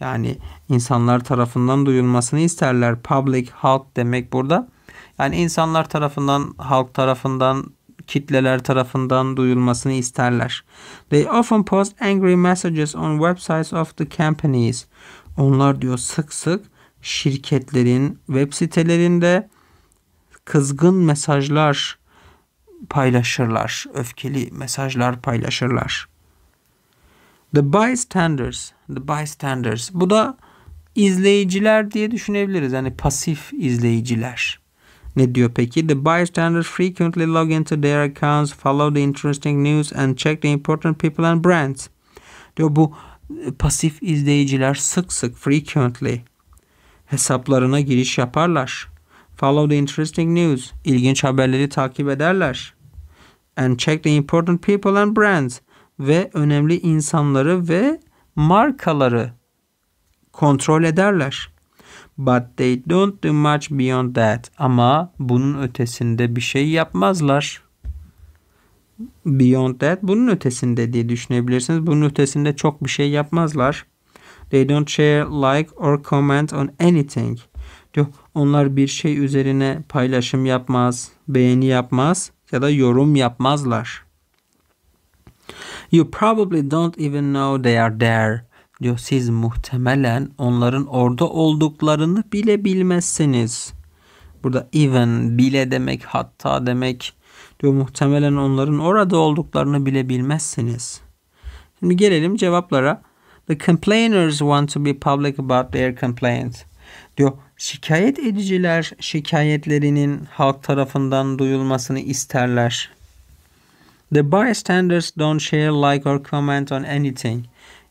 Yani insanlar tarafından duyulmasını isterler. Public, halk demek burada. Yani insanlar tarafından, halk tarafından, kitleler tarafından duyulmasını isterler. They often post angry messages on websites of the companies. Onlar diyor sık sık şirketlerin web sitelerinde kızgın mesajlar paylaşırlar. Öfkeli mesajlar paylaşırlar. The bystanders, the bystanders. Bu da izleyiciler diye düşünebiliriz. Yani pasif izleyiciler. Ne diyor peki? The bystanders frequently log into their accounts, follow the interesting news and check the important people and brands. Diyor bu e, pasif izleyiciler sık sık frequently hesaplarına giriş yaparlar. Follow the interesting news. İlginç haberleri takip ederler. And check the important people and brands. Ve önemli insanları ve markaları kontrol ederler. But they don't do much beyond that. Ama bunun ötesinde bir şey yapmazlar. Beyond that bunun ötesinde diye düşünebilirsiniz. Bunun ötesinde çok bir şey yapmazlar. They don't share, like or comment on anything. Diyor, onlar bir şey üzerine paylaşım yapmaz, beğeni yapmaz ya da yorum yapmazlar. You probably don't even know they are there. Diyor siz muhtemelen onların orada olduklarını bile bilmezsiniz. Burada even bile demek hatta demek diyor muhtemelen onların orada olduklarını bile bilmezsiniz. Şimdi gelelim cevaplara. The complainers want to be public about their complaints. Diyor şikayet ediciler şikayetlerinin halk tarafından duyulmasını isterler. The bystanders don't share, like or comment on anything.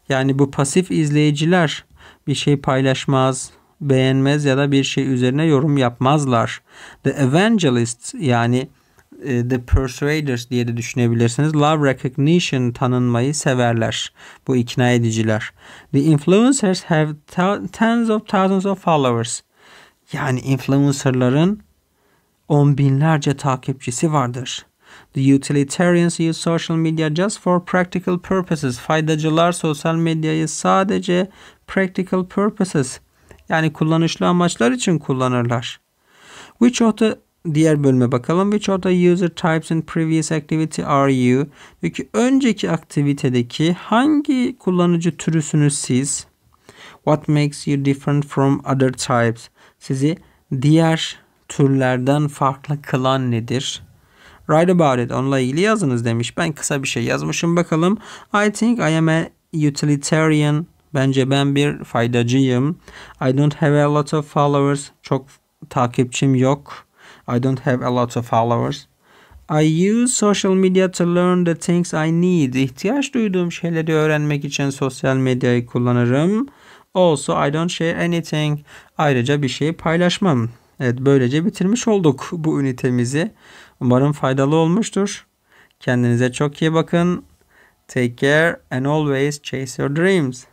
Yani bu pasif izleyiciler bir şey paylaşmaz, beğenmez ya da bir şey üzerine yorum yapmazlar. The evangelists yani e, the persuaders diye de düşünebilirsiniz. Love recognition tanınmayı severler. Bu ikna ediciler. The influencers have tens of thousands of followers. Yani influencerların on binlerce takipçisi vardır. The utilitarians use social media just for practical purposes. Faydacılar sosyal medyayı sadece practical purposes yani kullanışlı amaçlar için kullanırlar. Which of the diğer bölüme bakalım. Which of the user types in previous activity are you? Peki önceki aktivitedeki hangi kullanıcı türüsünüz siz? What makes you different from other types? Sizi diğer türlerden farklı kılan nedir? Write about it. Onunla ilgili yazınız demiş. Ben kısa bir şey yazmışım bakalım. I think I am a utilitarian. Bence ben bir faydacıyım. I don't have a lot of followers. Çok takipçim yok. I don't have a lot of followers. I use social media to learn the things I need. İhtiyaç duyduğum şeyleri öğrenmek için sosyal medyayı kullanırım. Also I don't share anything. Ayrıca bir şey paylaşmam. Evet böylece bitirmiş olduk bu ünitemizi. Umarım faydalı olmuştur. Kendinize çok iyi bakın. Take care and always chase your dreams.